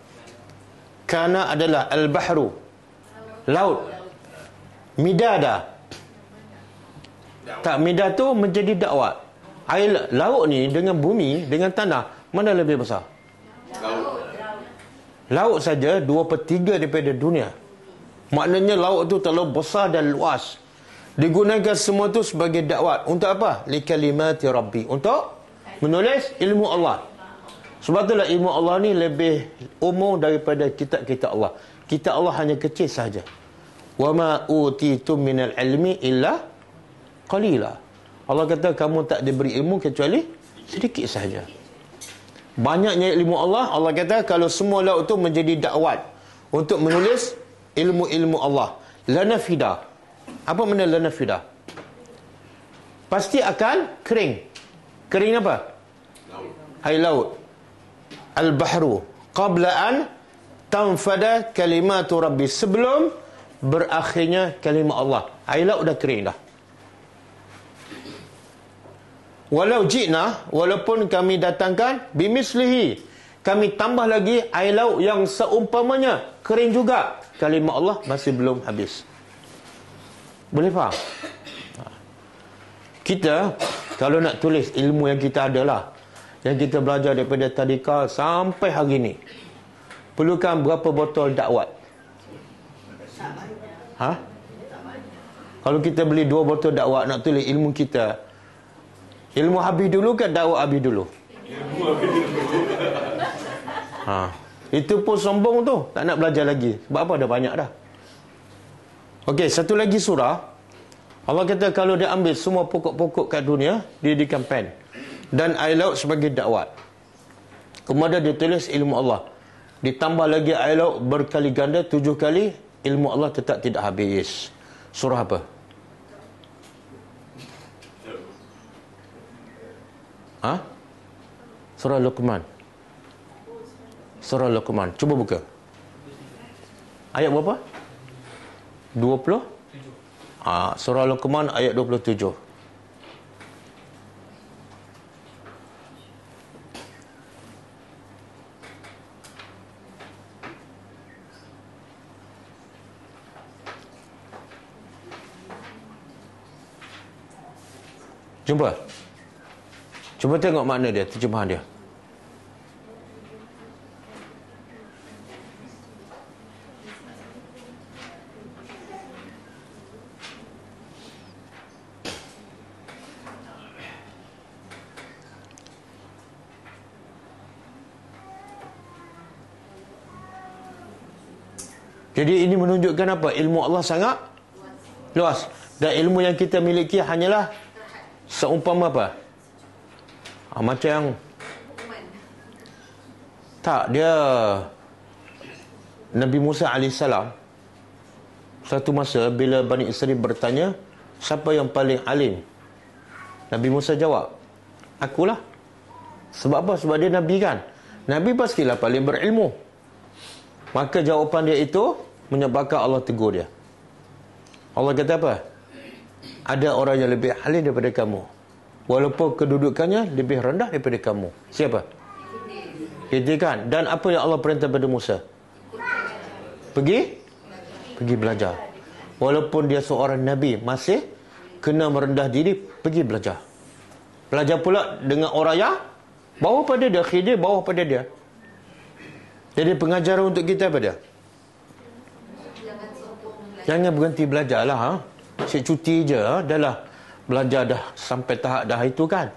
kana adalah al-bahru. Laut. Midada. Tak midah tu menjadi dakwat. Air laut ni dengan bumi, dengan tanah, mana lebih besar? Laut saja 2 per 3 daripada dunia. Maknanya laut tu terlalu besar dan luas. Digunakan semua tu sebagai dakwat. Untuk apa? Likalimati Rabbi. Untuk menulis ilmu Allah. Sebab itulah ilmu Allah ni lebih umum daripada kitab-kitab Allah. Kitab Allah hanya kecil saja. Wa ma utitum minal ilmi illa qalila. Allah kata kamu tak diberi ilmu kecuali sedikit saja. Banyaknya ilmu Allah, Allah kata kalau semua laut itu menjadi dakwat untuk menulis ilmu-ilmu Allah. Lana fida. Apa makna lana fida? Pasti akan kering. Kering apa? Laut. Air laut. Al-bahru. Qabla an tanfada kalimatu rabbi. Sebelum berakhirnya kalimah Allah. Air laut dah kering dah. Walau jikna, walaupun kami datangkan bimislihi, kami tambah lagi air laut yang seumpamanya kering juga. Kalimah Allah masih belum habis. Boleh faham? Kita kalau nak tulis ilmu yang kita ada lah, yang kita belajar daripada tadika sampai hari ini, perlukan berapa botol dakwat? Ha? Kalau kita beli dua botol dakwat nak tulis ilmu kita, Ilmu habis dulu ke dakwah habis dulu? Ilmu habis dulu. Ha. Itu pun sombong tu. Tak nak belajar lagi. Sebab apa? Dah banyak dah. Okey, satu lagi surah. Allah kata kalau dia ambil semua pokok-pokok kat dunia, dia jadikan pen. Dan air laut sebagai dakwat. Kemudian dia tulis ilmu Allah. Ditambah lagi air laut berkali ganda, tujuh kali, ilmu Allah tetap tidak habis. Surah apa? Ha? Surah Luqman. Surah Luqman. Cuba buka. Ayat berapa? 20? Ah, surah Luqman ayat 27. Jumpa. Cuba tengok makna dia, terjemahan dia. Jadi ini menunjukkan apa? Ilmu Allah sangat luas. Dan ilmu yang kita miliki hanyalah seumpama apa? Ha, macam yang tak dia Nabi Musa AS satu masa bila Bani Israel bertanya siapa yang paling alim Nabi Musa jawab akulah sebab apa? sebab dia Nabi kan Nabi pastilah paling berilmu maka jawapan dia itu menyebabkan Allah tegur dia Allah kata apa? Ada orang yang lebih alim daripada kamu. Walaupun kedudukannya lebih rendah daripada kamu. Siapa? kita kan? Dan apa yang Allah perintah pada Musa? Pergi? Pergi belajar. Walaupun dia seorang Nabi masih kena merendah diri pergi belajar. Belajar pula dengan orang yang bawah pada dia khidir bawah pada dia. Jadi pengajaran untuk kita apa dia? Jangan berhenti belajar lah ha? Cik cuti je ha? Dah lah. Belajar dah Sampai tahap dah itu kan.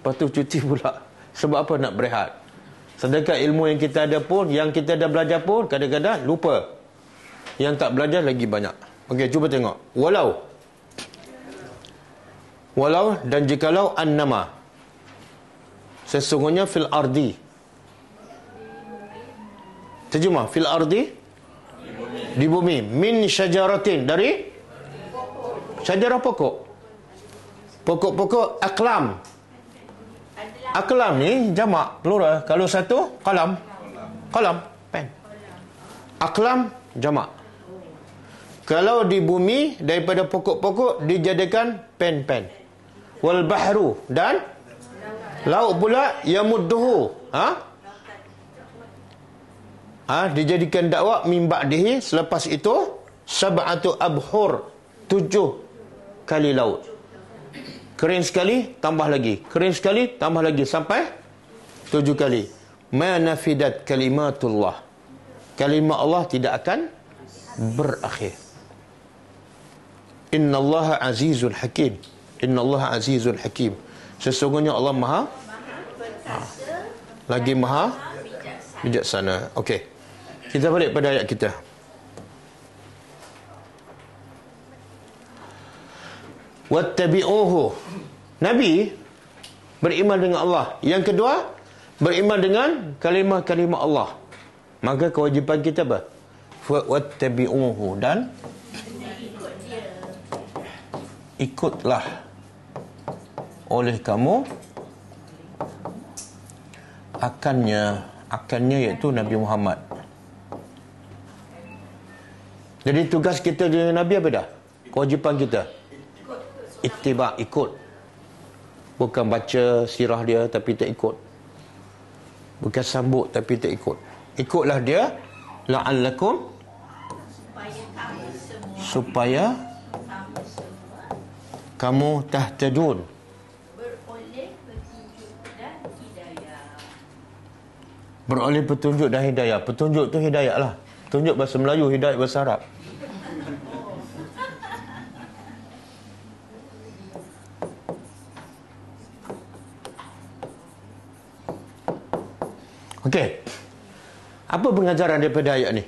Lepas tu cuti pula. Sebab apa nak berehat? Sedangkan ilmu yang kita ada pun Yang kita dah belajar pun Kadang-kadang lupa. Yang tak belajar lagi banyak. Okey cuba tengok. Walau. Walau dan jikalau An-nama. Sesungguhnya fil ardi. Terjemah fil ardi? Di bumi. Min syajaratin. Dari syajarah pokok. Pokok-pokok aklam. Aklam ni jamak plural. Kalau satu kalam kalam pen. Aklam jamak. Kalau di bumi daripada pokok-pokok dijadikan pen-pen. Wal bahru dan laut pula yamudduhu. Ha? Ha, dijadikan dakwah mimba dihi selepas itu sab'atu abhur tujuh kali laut. Kering sekali tambah lagi. Kering sekali tambah lagi. Sampai tujuh kali. Ma nafidat kalimatullah. Kalimat Allah tidak akan berakhir. Inna Allah azizul hakim. Inna Allah azizul hakim. Sesungguhnya Allah maha ha, lagi maha bijaksana. Okey. Kita balik pada ayat kita. Wattabi'uhu. Nabi beriman dengan Allah. Yang kedua, beriman dengan kalimah-kalimah Allah. Maka kewajipan kita apa? Wattabi'uhu dan ikutlah oleh kamu akannya akannya iaitu Nabi Muhammad jadi tugas kita dengan Nabi apa dah? Kewajipan kita. Ittiba ikut. Bukan baca sirah dia tapi tak ikut. Bukan sambut tapi tak ikut. Ikutlah dia la'allakum supaya kamu tahtadun beroleh petunjuk dan hidayah. Beroleh petunjuk. Petunjuk tu hidayah lah. Tunjuk bahasa Melayu, hidayah bahasa Arab. Okey. Apa pengajaran daripada ayat ni?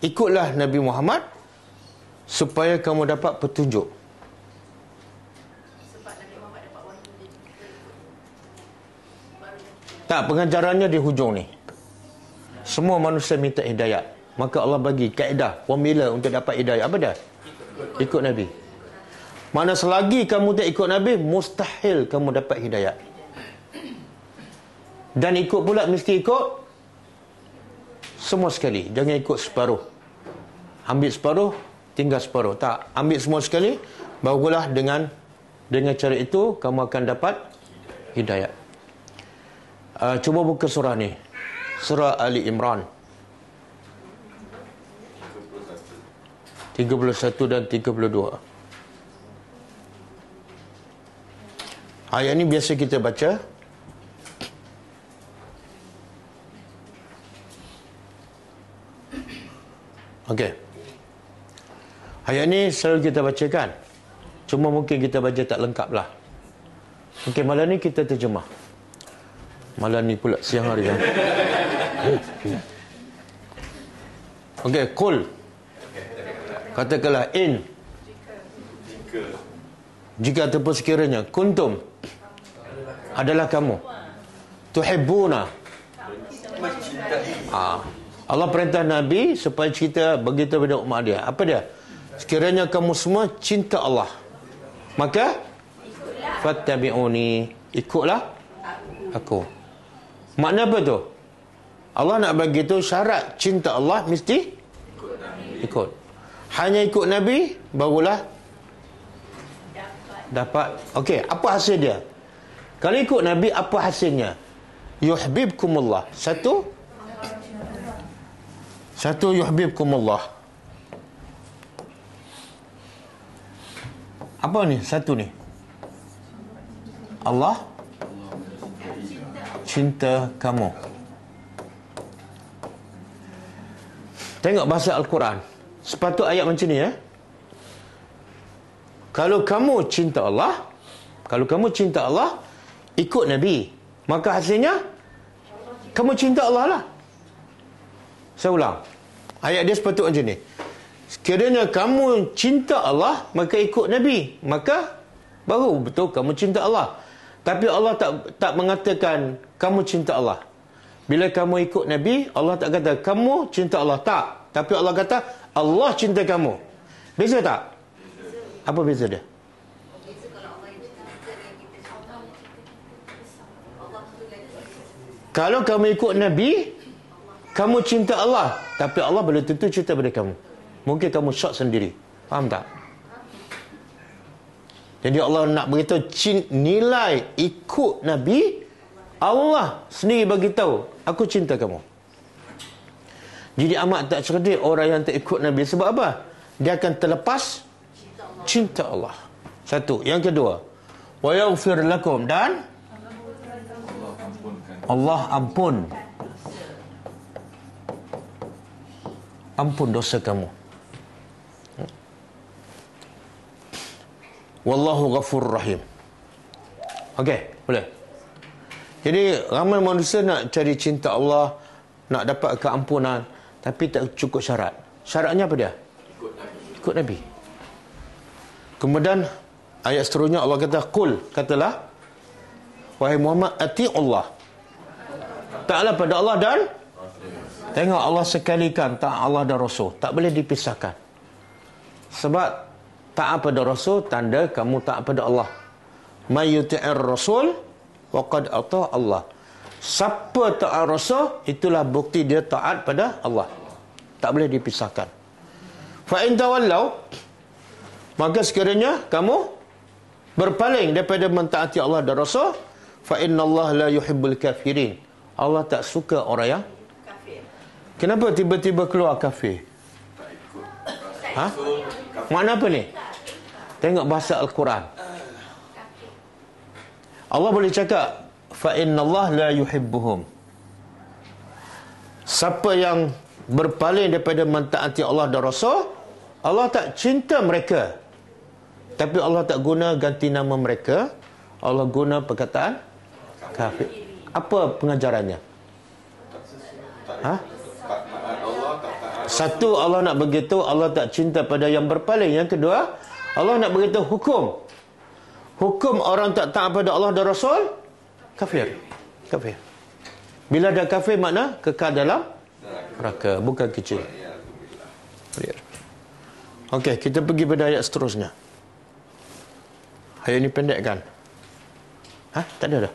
Ikutlah Nabi Muhammad supaya kamu dapat petunjuk. Tak, pengajarannya di hujung ni. Semua manusia minta hidayat. Maka Allah bagi kaedah, formula untuk dapat hidayat. Apa dah? Ikut Nabi. Mana selagi kamu tak ikut Nabi, mustahil kamu dapat hidayat. Dan ikut pula mesti ikut semua sekali. Jangan ikut separuh. Ambil separuh tinggal separuh. Tak ambil semua sekali barulah dengan dengan cara itu kamu akan dapat hidayah uh, cuba buka surah ni. Surah Ali Imran. 31 dan 32 ayat ni biasa kita baca Okey. Ayat ni selalu kita bacakan. Cuma mungkin kita baca tak lengkap lah. Okey, malam ni kita terjemah. Malam ni pula siang hari ya. Okey, kul. Katakanlah in. Jika. Ataupun sekiranya. Kuntum. Adalah kamu. Tuhibbuna. Ah. Allah perintah Nabi supaya kita begitu pada umat dia. Apa dia? Sekiranya kamu semua cinta Allah. Maka fattabi'uni. Ikutlah aku. Makna apa tu? Allah nak bagi tu syarat cinta Allah mesti ikut. Hanya ikut Nabi barulah dapat. Okey, apa hasil dia? Kalau ikut Nabi apa hasilnya? Yuhibbukumullah. Satu, satu yuhibbukumullah. Apa ni? Satu ni. Allah cinta kamu. Tengok bahasa Al-Quran. Sepatut ayat macam ni ya. Kalau kamu cinta Allah, kalau kamu cinta Allah, ikut Nabi. Maka hasilnya kamu cinta Allah lah. Saya ulang. Ayat dia sepatutnya macam ni. Sekiranya kamu cinta Allah, maka ikut Nabi. Maka baru betul kamu cinta Allah. Tapi Allah tak tak mengatakan kamu cinta Allah. Bila kamu ikut Nabi, Allah tak kata kamu cinta Allah. Tak. Tapi Allah kata Allah cinta kamu. Beza tak? Apa beza dia? Kalau kamu ikut Nabi, kamu cinta Allah tapi Allah belum tentu cinta pada kamu mungkin kamu shock sendiri. Faham tak? Jadi Allah nak beritahu nilai ikut Nabi Allah sendiri bagi tahu aku cinta kamu. Jadi amat tak cerdik orang yang tak ikut Nabi. Sebab apa? Dia akan terlepas cinta Allah. Satu. Yang kedua wa yaghfir lakum dan Allah ampun. Ampun dosa kamu. Wallahu ghafur rahim. Okey, boleh. Jadi ramai manusia nak cari cinta Allah, nak dapat keampunan, tapi tak cukup syarat. Syaratnya apa dia? Ikut Nabi. Ikut Nabi. Kemudian ayat seterusnya Allah kata qul katalah wahai Muhammad ati Allah. Taala pada Allah dan Tengok Allah sekalikan tak Allah dan Rasul. Tak boleh dipisahkan. Sebab tak pada Rasul tanda kamu tak pada Allah. Mayyuti'ir Rasul waqad ata Allah. Siapa taat Rasul itulah bukti dia taat pada Allah. Tak boleh dipisahkan. Fa in tawallau maka sekiranya kamu berpaling daripada mentaati Allah dan Rasul fa Allah la yuhibbul kafirin. Allah tak suka orang yang Kenapa tiba-tiba keluar kafir? Ha? Mana apa ni? Tengok bahasa Al-Quran. Allah boleh cakap fa Allah la yuhibbuhum. Siapa yang berpaling daripada mentaati Allah dan Rasul, Allah tak cinta mereka. Tapi Allah tak guna ganti nama mereka. Allah guna perkataan kafir. Apa pengajarannya? Ha? Satu Allah nak beritahu Allah tak cinta pada yang berpaling. Yang kedua, Allah nak beritahu hukum. Hukum orang tak taat pada Allah dan Rasul kafir. Kafir. Bila dah kafir makna kekal dalam neraka, bukan kecil. Okey, kita pergi pada ayat seterusnya. Ayat ini pendek kan? Ha? Tak ada dah.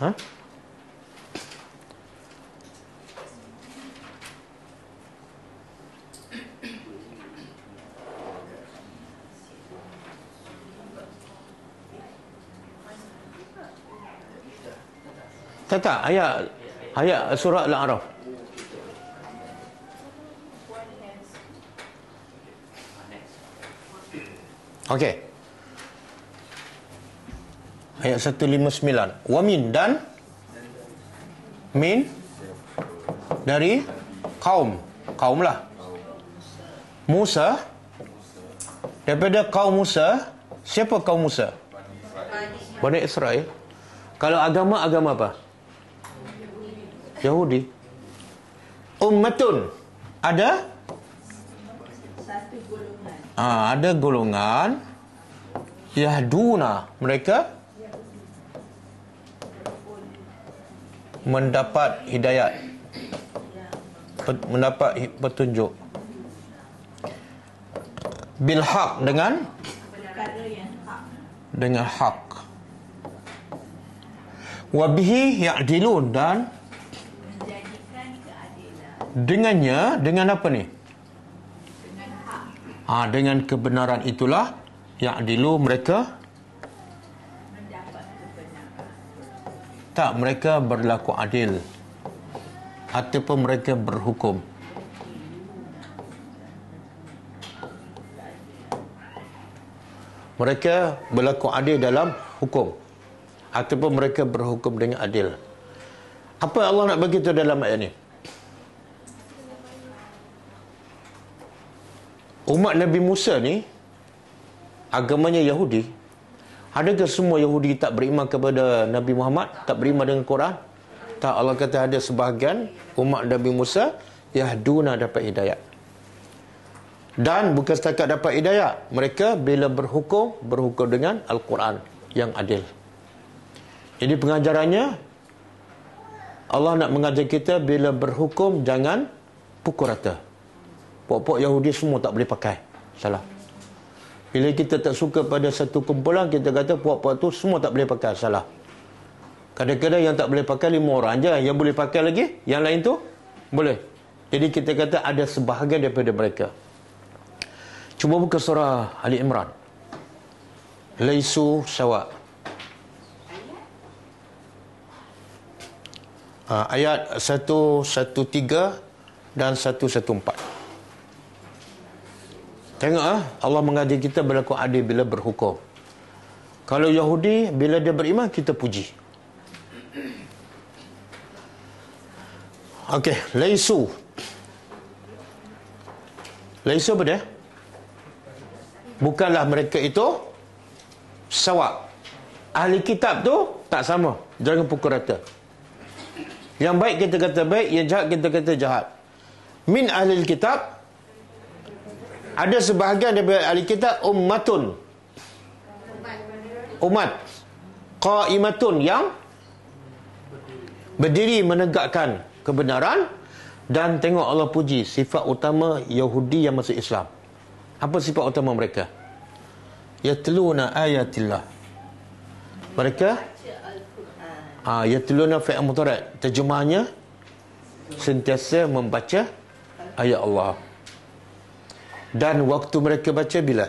Ha? Tak tak ayat ayat surah Al-A'raf. Okey. Ayat 159. Wa min dan min dari kaum. Kaum lah. Musa daripada kaum Musa siapa kaum Musa? Bani Israel. Kalau agama agama apa? Yahudi. Ummatun. Ada? Satu golongan. ha, ada golongan Yahduna. Mereka? Mendapat hidayat. Mendapat petunjuk. Bil haq dengan? Dengan hak. Wa bihi ya'dilun dan dengannya dengan apa ni dengan hak. ha, dengan kebenaran itulah ya'dilu mereka Mendapat kebenaran. Tak, mereka berlaku adil. Ataupun mereka berhukum. Mereka berlaku adil dalam hukum. Ataupun mereka berhukum dengan adil. Apa Allah nak bagi tu dalam ayat ni? Umat Nabi Musa ni, agamanya Yahudi, Adakah semua Yahudi tak beriman kepada Nabi Muhammad? Tak beriman dengan Quran? Tak, Allah kata ada sebahagian umat Nabi Musa Yahduna dapat hidayat. Dan bukan setakat dapat hidayat. Mereka bila berhukum, berhukum dengan Al-Quran yang adil. Jadi pengajarannya, Allah nak mengajar kita bila berhukum jangan pukul rata. Pokok-pokok Yahudi semua tak boleh pakai. Salah. Bila kita tak suka pada satu kumpulan, kita kata puak-puak tu semua tak boleh pakai. Salah. Kadang-kadang yang tak boleh pakai lima orang je. Yang boleh pakai lagi, yang lain tu boleh. Jadi kita kata ada sebahagian daripada mereka. Cuba buka surah Ali Imran. Laisu sawa. Uh, ayat 113 dan 114. Tengok ah, Allah mengajar kita berlaku adil bila berhukum. Kalau Yahudi bila dia beriman kita puji. Okey, laisu. Laisu apa dia? Bukanlah mereka itu sawak. Ahli kitab tu tak sama. Jangan pukul rata. Yang baik kita kata baik, yang jahat kita kata jahat. Min ahli kitab ada sebahagian daripada ahli kitab ummatun. Umat. Qaimatun yang berdiri menegakkan kebenaran dan tengok Allah puji sifat utama Yahudi yang masuk Islam. Apa sifat utama mereka? Yatluna ayatillah. Mereka? Ah yatluna fi'il mudhari terjemahnya sentiasa membaca ayat Allah dan waktu mereka baca bila?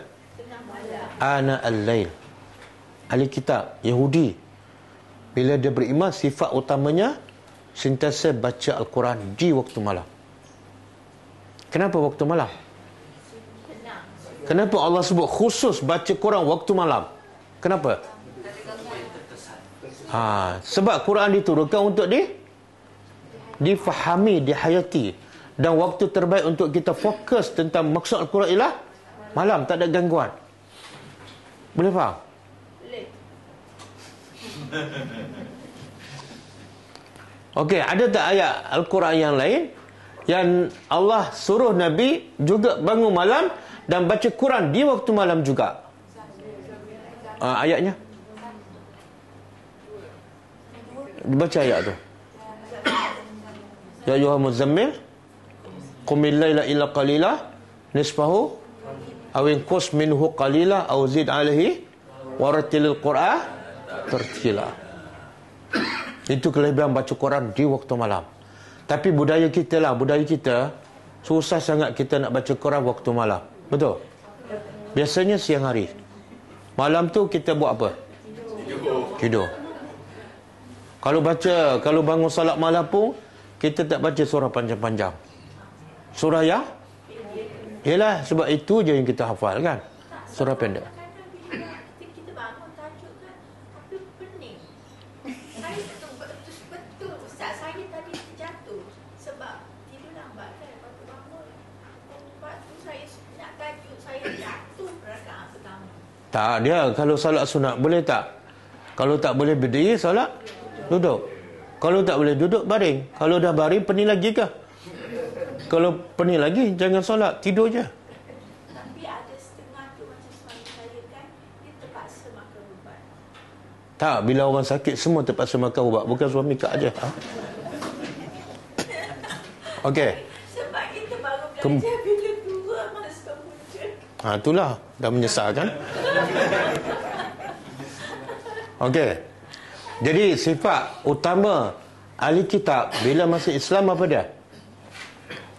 Ana al-lail. Ahli kitab Yahudi. Bila dia beriman sifat utamanya sentiasa baca al-Quran di waktu malam. Kenapa waktu malam? Kenapa Allah sebut khusus baca Quran waktu malam? Kenapa? Ha, sebab Quran diturunkan untuk di difahami, dihayati dan waktu terbaik untuk kita fokus tentang maksud Al-Quran ialah malam, tak ada gangguan. Boleh faham? Boleh. Okey, ada tak ayat Al-Quran yang lain yang Allah suruh Nabi juga bangun malam dan baca Quran di waktu malam juga? Uh, ayatnya? Baca ayat tu. Ya ayuha muzammil qumil laila illa qalila nisfahu aw inqus minhu qalila aw zid alaihi warattilil qur'an tartila. Itu kelebihan baca Quran di waktu malam. Tapi budaya kita lah, budaya kita susah sangat kita nak baca Quran waktu malam. Betul? Biasanya siang hari. Malam tu kita buat apa? Tidur. Kalau baca, kalau bangun salat malam pun, kita tak baca surah panjang-panjang. Surah yang? Yalah, sebab itu je yang kita hafal kan. Surah pendek. Tak dia kalau solat sunat boleh tak? Kalau tak boleh berdiri solat duduk. Kalau tak boleh duduk baring. Kalau dah baring pening lagi ke? Kalau pening lagi jangan solat tidur je. Tapi ada setengah tu macam suami saya kan dia terpaksa makan ubat. Tak bila orang sakit semua terpaksa makan ubat bukan suami kak aja. Ha? Okey. Sebab kita baru belajar Kem- bila tua masa muda. Ha itulah dah menyesal kan? Okey. Jadi sifat utama ahli kitab bila masih Islam apa dia?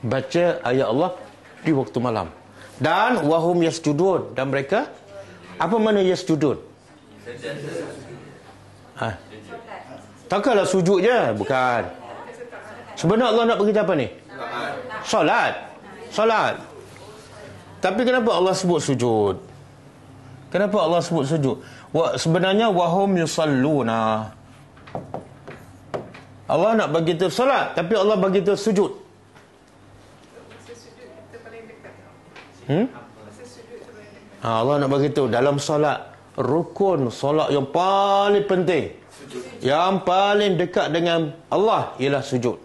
Baca ayat Allah di waktu malam. Dan wahum yasjudun dan mereka apa mana yasjudun? Ha. Takkanlah sujud je, bukan. Sebenarnya Allah nak beritahu apa ni? Salat. Salat. Tapi kenapa Allah sebut sujud? Kenapa Allah sebut sujud? Wa, sebenarnya wahum yusalluna. Allah nak bagi tu solat, tapi Allah bagi tu sujud. Hmm? Ha, Allah nak bagi tu dalam solat rukun solat yang paling penting. Yang paling dekat dengan Allah ialah sujud.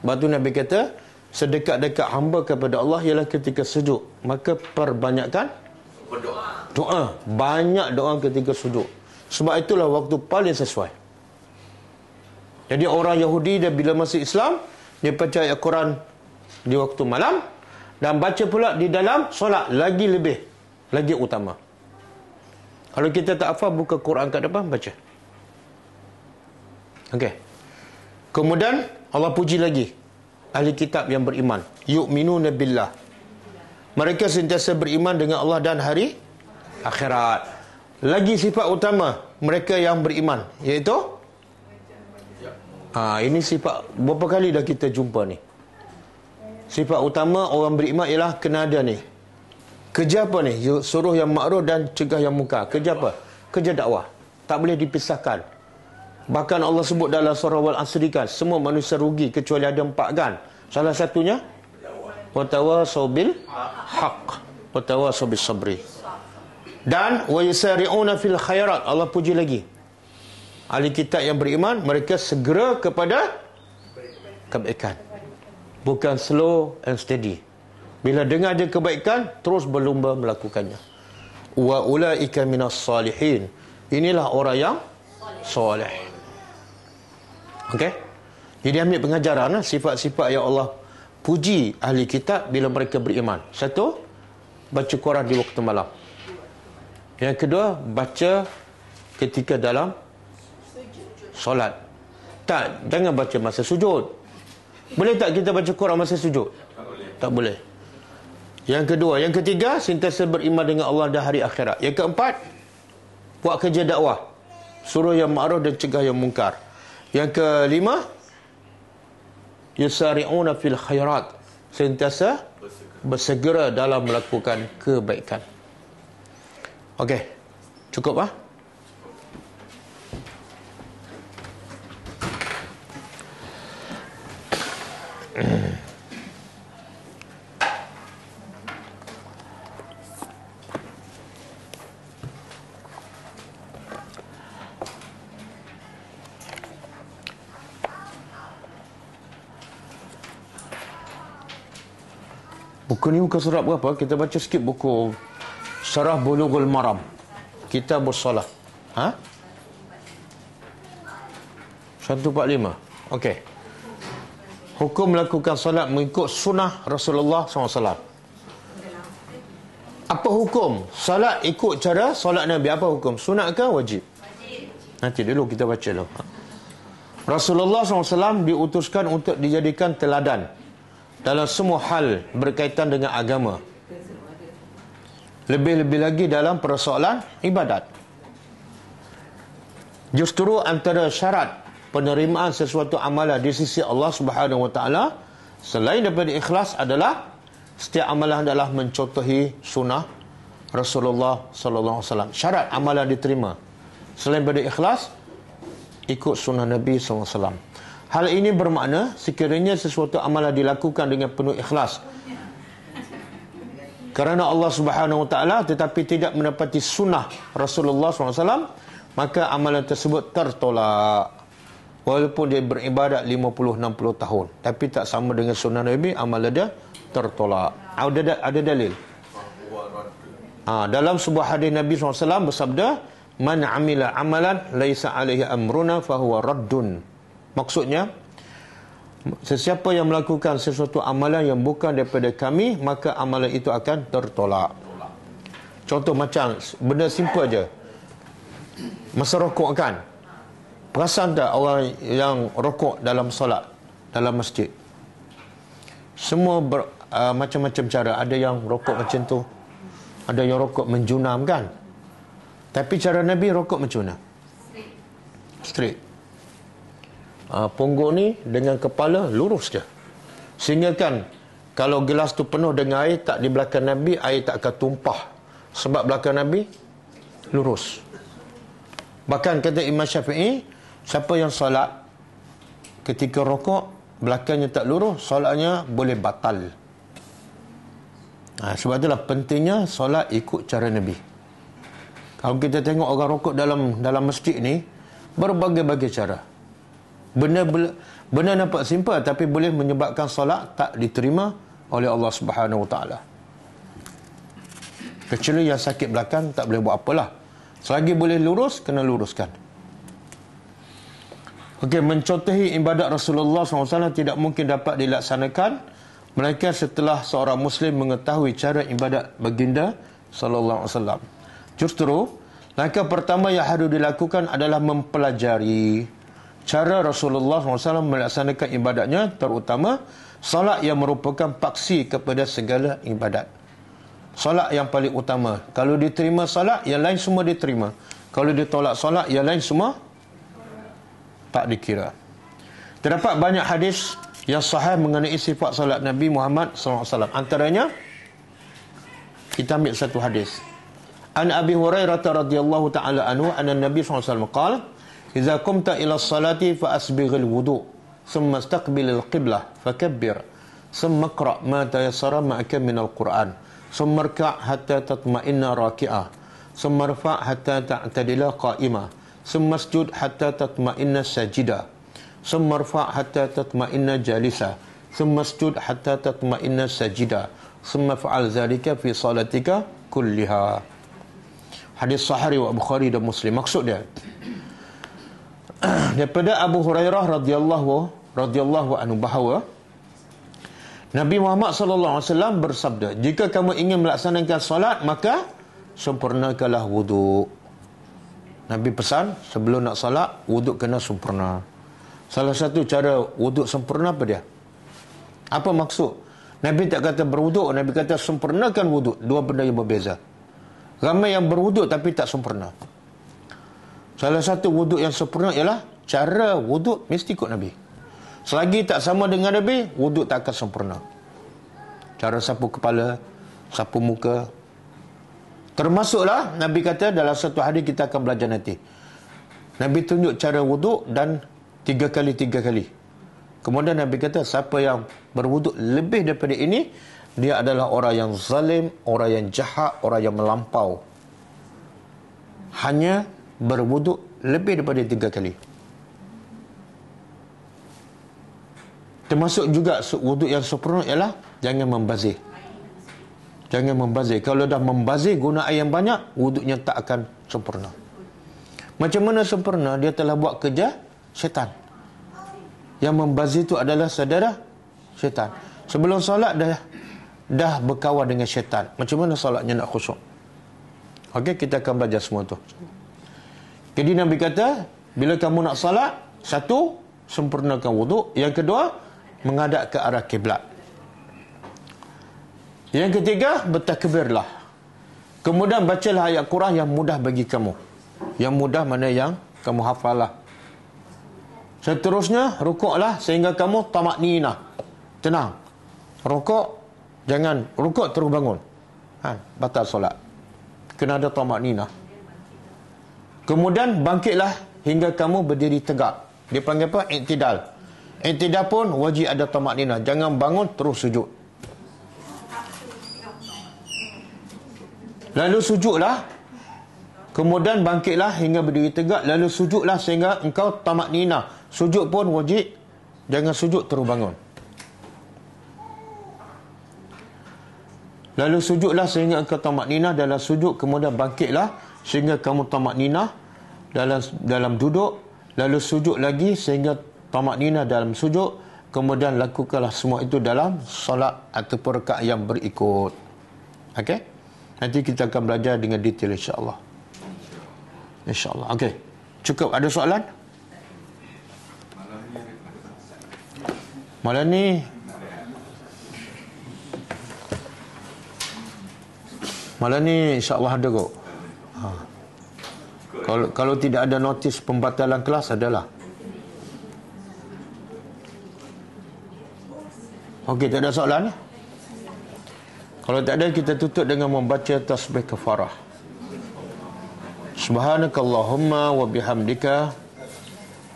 Batu Nabi kata, sedekat-dekat hamba kepada Allah ialah ketika sujud. Maka perbanyakkan berdoa doa banyak doa ketika sujud sebab itulah waktu paling sesuai jadi orang Yahudi dia bila masuk Islam dia ayat Quran di waktu malam dan baca pula di dalam solat lagi lebih lagi utama. Kalau kita tak hafal buka Quran kat depan baca. Okey. Kemudian Allah puji lagi. Ahli kitab yang beriman. Yu'minuna billah. Mereka sentiasa beriman dengan Allah dan hari akhirat. Lagi sifat utama mereka yang beriman iaitu? Ha, ini sifat berapa kali dah kita jumpa ni. Sifat utama orang beriman ialah kena ada ni. Kerja apa ni? Suruh yang makruf dan cegah yang muka. Kerja apa? Kerja dakwah. Tak boleh dipisahkan. Bahkan Allah sebut dalam surah Wal Asri kan, semua manusia rugi kecuali ada empat kan. Salah satunya watawa sobil haq watawa sobil sabri dan wa yusari'una fil khairat Allah puji lagi ahli kitab yang beriman mereka segera kepada kebaikan bukan slow and steady. Bila dengar ada kebaikan terus berlumba melakukannya. Wa ulaika minas salihin. Inilah orang yang soleh. Okey? Jadi ambil pengajaran sifat-sifat yang Allah puji ahli kitab bila mereka beriman. Satu baca Quran di waktu malam. Yang kedua, baca ketika dalam solat. Tak, jangan baca masa sujud. Boleh tak kita baca Quran masa sujud? Tak boleh. Tak boleh. Yang kedua, yang ketiga, sentiasa beriman dengan Allah dan hari akhirat. Yang keempat, buat kerja dakwah. Suruh yang ma'ruf dan cegah yang mungkar. Yang kelima, yusari'una fil khairat. Sentiasa bersegera dalam melakukan kebaikan. Okey. Cukup ah? Buku ni bukan surat berapa? Kita baca sikit buku Syarah Bulughul Maram. Kitab Salah. Ha? 145. Okey. Hukum melakukan solat mengikut sunnah Rasulullah SAW. Apa hukum? Solat ikut cara solat Nabi. Apa hukum? Sunat ke wajib? Nanti dulu kita baca dulu. Rasulullah SAW diutuskan untuk dijadikan teladan dalam semua hal berkaitan dengan agama. Lebih-lebih lagi dalam persoalan ibadat. Justru antara syarat penerimaan sesuatu amalan di sisi Allah Subhanahu Wa Taala selain daripada ikhlas adalah setiap amalan adalah mencontohi sunnah Rasulullah sallallahu alaihi wasallam. Syarat amalan diterima selain daripada ikhlas ikut sunnah Nabi sallallahu alaihi wasallam. Hal ini bermakna sekiranya sesuatu amalan dilakukan dengan penuh ikhlas kerana Allah Subhanahu Wa Taala tetapi tidak menepati sunnah Rasulullah SAW maka amalan tersebut tertolak walaupun dia beribadat 50 60 tahun tapi tak sama dengan sunnah Nabi amalan dia tertolak ada ada dalil ha, dalam sebuah hadis Nabi SAW bersabda man amila amalan laisa alaihi amruna fahuwa raddun Maksudnya, sesiapa yang melakukan sesuatu amalan yang bukan daripada kami, maka amalan itu akan tertolak. Contoh macam, benda simple aja. Masa rokok kan? Perasan tak orang yang rokok dalam solat, dalam masjid? Semua ber, uh, macam-macam cara. Ada yang rokok macam tu. Ada yang rokok menjunam kan? Tapi cara Nabi rokok macam mana? Straight. Straight uh, pungguk ni dengan kepala lurus je sehingga kan kalau gelas tu penuh dengan air tak di belakang Nabi air tak akan tumpah sebab belakang Nabi lurus bahkan kata Imam Syafi'i siapa yang solat ketika rokok belakangnya tak lurus solatnya boleh batal ha, sebab itulah pentingnya solat ikut cara Nabi kalau kita tengok orang rokok dalam dalam masjid ni berbagai-bagai cara benda benda nampak simple tapi boleh menyebabkan solat tak diterima oleh Allah Subhanahu Wa Taala. Kecuali yang sakit belakang tak boleh buat apalah. Selagi boleh lurus kena luruskan. Okey, mencontohi ibadat Rasulullah SAW tidak mungkin dapat dilaksanakan melainkan setelah seorang Muslim mengetahui cara ibadat baginda Sallallahu Alaihi Wasallam. Justru, langkah pertama yang harus dilakukan adalah mempelajari cara Rasulullah SAW melaksanakan ibadatnya terutama salat yang merupakan paksi kepada segala ibadat. Salat yang paling utama. Kalau diterima salat, yang lain semua diterima. Kalau ditolak salat, yang lain semua tak dikira. Terdapat banyak hadis yang sahih mengenai sifat salat Nabi Muhammad SAW. Antaranya, kita ambil satu hadis. An Abi Hurairah radhiyallahu taala anhu anna Nabi SAW qala idza qumta ila salati fa asbighil wudu Summa istakbilil qiblah Fa kabbir Summa qra' ma tayassara ma'aka minal quran thumma rka' hatta tatma'inna raki'ah thumma rfa' hatta ta'tadila qa'imah summa sujud hatta tatma'inna sajida. Summa hatta tatma'inna jalisa. Summa sujud hatta tatma'inna sajida. Summa fa'al zalika fi salatika kulliha. Hadis sahari wa bukhari dan muslim. Maksud dia daripada Abu Hurairah radhiyallahu radhiyallahu anhu bahawa Nabi Muhammad sallallahu alaihi wasallam bersabda jika kamu ingin melaksanakan solat maka sempurnakanlah wuduk Nabi pesan, sebelum nak solat, wuduk kena sempurna. Salah satu cara wuduk sempurna apa dia? Apa maksud? Nabi tak kata berwuduk, Nabi kata sempurnakan wuduk. Dua benda yang berbeza. Ramai yang berwuduk tapi tak sempurna. Salah satu wuduk yang sempurna ialah cara wuduk mesti ikut Nabi. Selagi tak sama dengan Nabi, wuduk tak akan sempurna. Cara sapu kepala, sapu muka. Termasuklah Nabi kata dalam satu hari kita akan belajar nanti. Nabi tunjuk cara wuduk dan tiga kali tiga kali. Kemudian Nabi kata siapa yang berwuduk lebih daripada ini, dia adalah orang yang zalim, orang yang jahat, orang yang melampau. Hanya berwuduk lebih daripada tiga kali. Termasuk juga wuduk yang sempurna ialah jangan membazir. Jangan membazir. Kalau dah membazir guna air yang banyak, wuduknya tak akan sempurna. Macam mana sempurna? Dia telah buat kerja syaitan. Yang membazir itu adalah saudara syaitan. Sebelum solat dah dah berkawan dengan syaitan. Macam mana solatnya nak khusyuk? Okey, kita akan belajar semua tu. Jadi Nabi kata, bila kamu nak salat, satu, sempurnakan wuduk. Yang kedua, menghadap ke arah kiblat. Yang ketiga, bertakbirlah. Kemudian bacalah ayat Quran yang mudah bagi kamu. Yang mudah mana yang kamu hafal lah. Seterusnya rukuklah sehingga kamu tamak ninah. Tenang. Rukuk jangan rukuk terus bangun. Ha, batal solat. Kena ada tamak ninah. Kemudian bangkitlah hingga kamu berdiri tegak. Dia panggil apa? Iktidal. Iktidal pun wajib ada tamak ninah. Jangan bangun terus sujud. Lalu sujudlah. Kemudian bangkitlah hingga berdiri tegak. Lalu sujudlah sehingga engkau tamak ninah. Sujud pun wajib. Jangan sujud terus bangun. Lalu sujudlah sehingga engkau tamak ninah dalam sujud. Kemudian bangkitlah sehingga kamu tamak ninah dalam dalam duduk. Lalu sujud lagi sehingga tamak ninah dalam sujud. Kemudian lakukanlah semua itu dalam solat atau rakaat yang berikut. Okey? Nanti kita akan belajar dengan detail insya-Allah. Insya-Allah. Okey. Cukup ada soalan? Malam ni Malam ni insya-Allah ada kok. Ha. Kalau kalau tidak ada notis pembatalan kelas adalah. Okey, tak ada soalan? Kalau tak ada kita tutup dengan membaca tasbih kafarah. Subhanakallahumma wa bihamdika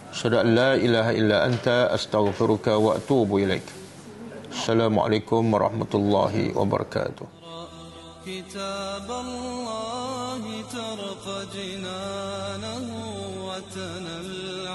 Asyhadu an la ilaha illa anta astaghfiruka wa atubu ilaik. Assalamualaikum warahmatullahi wabarakatuh. كتاب الله ترق جنانه وتنل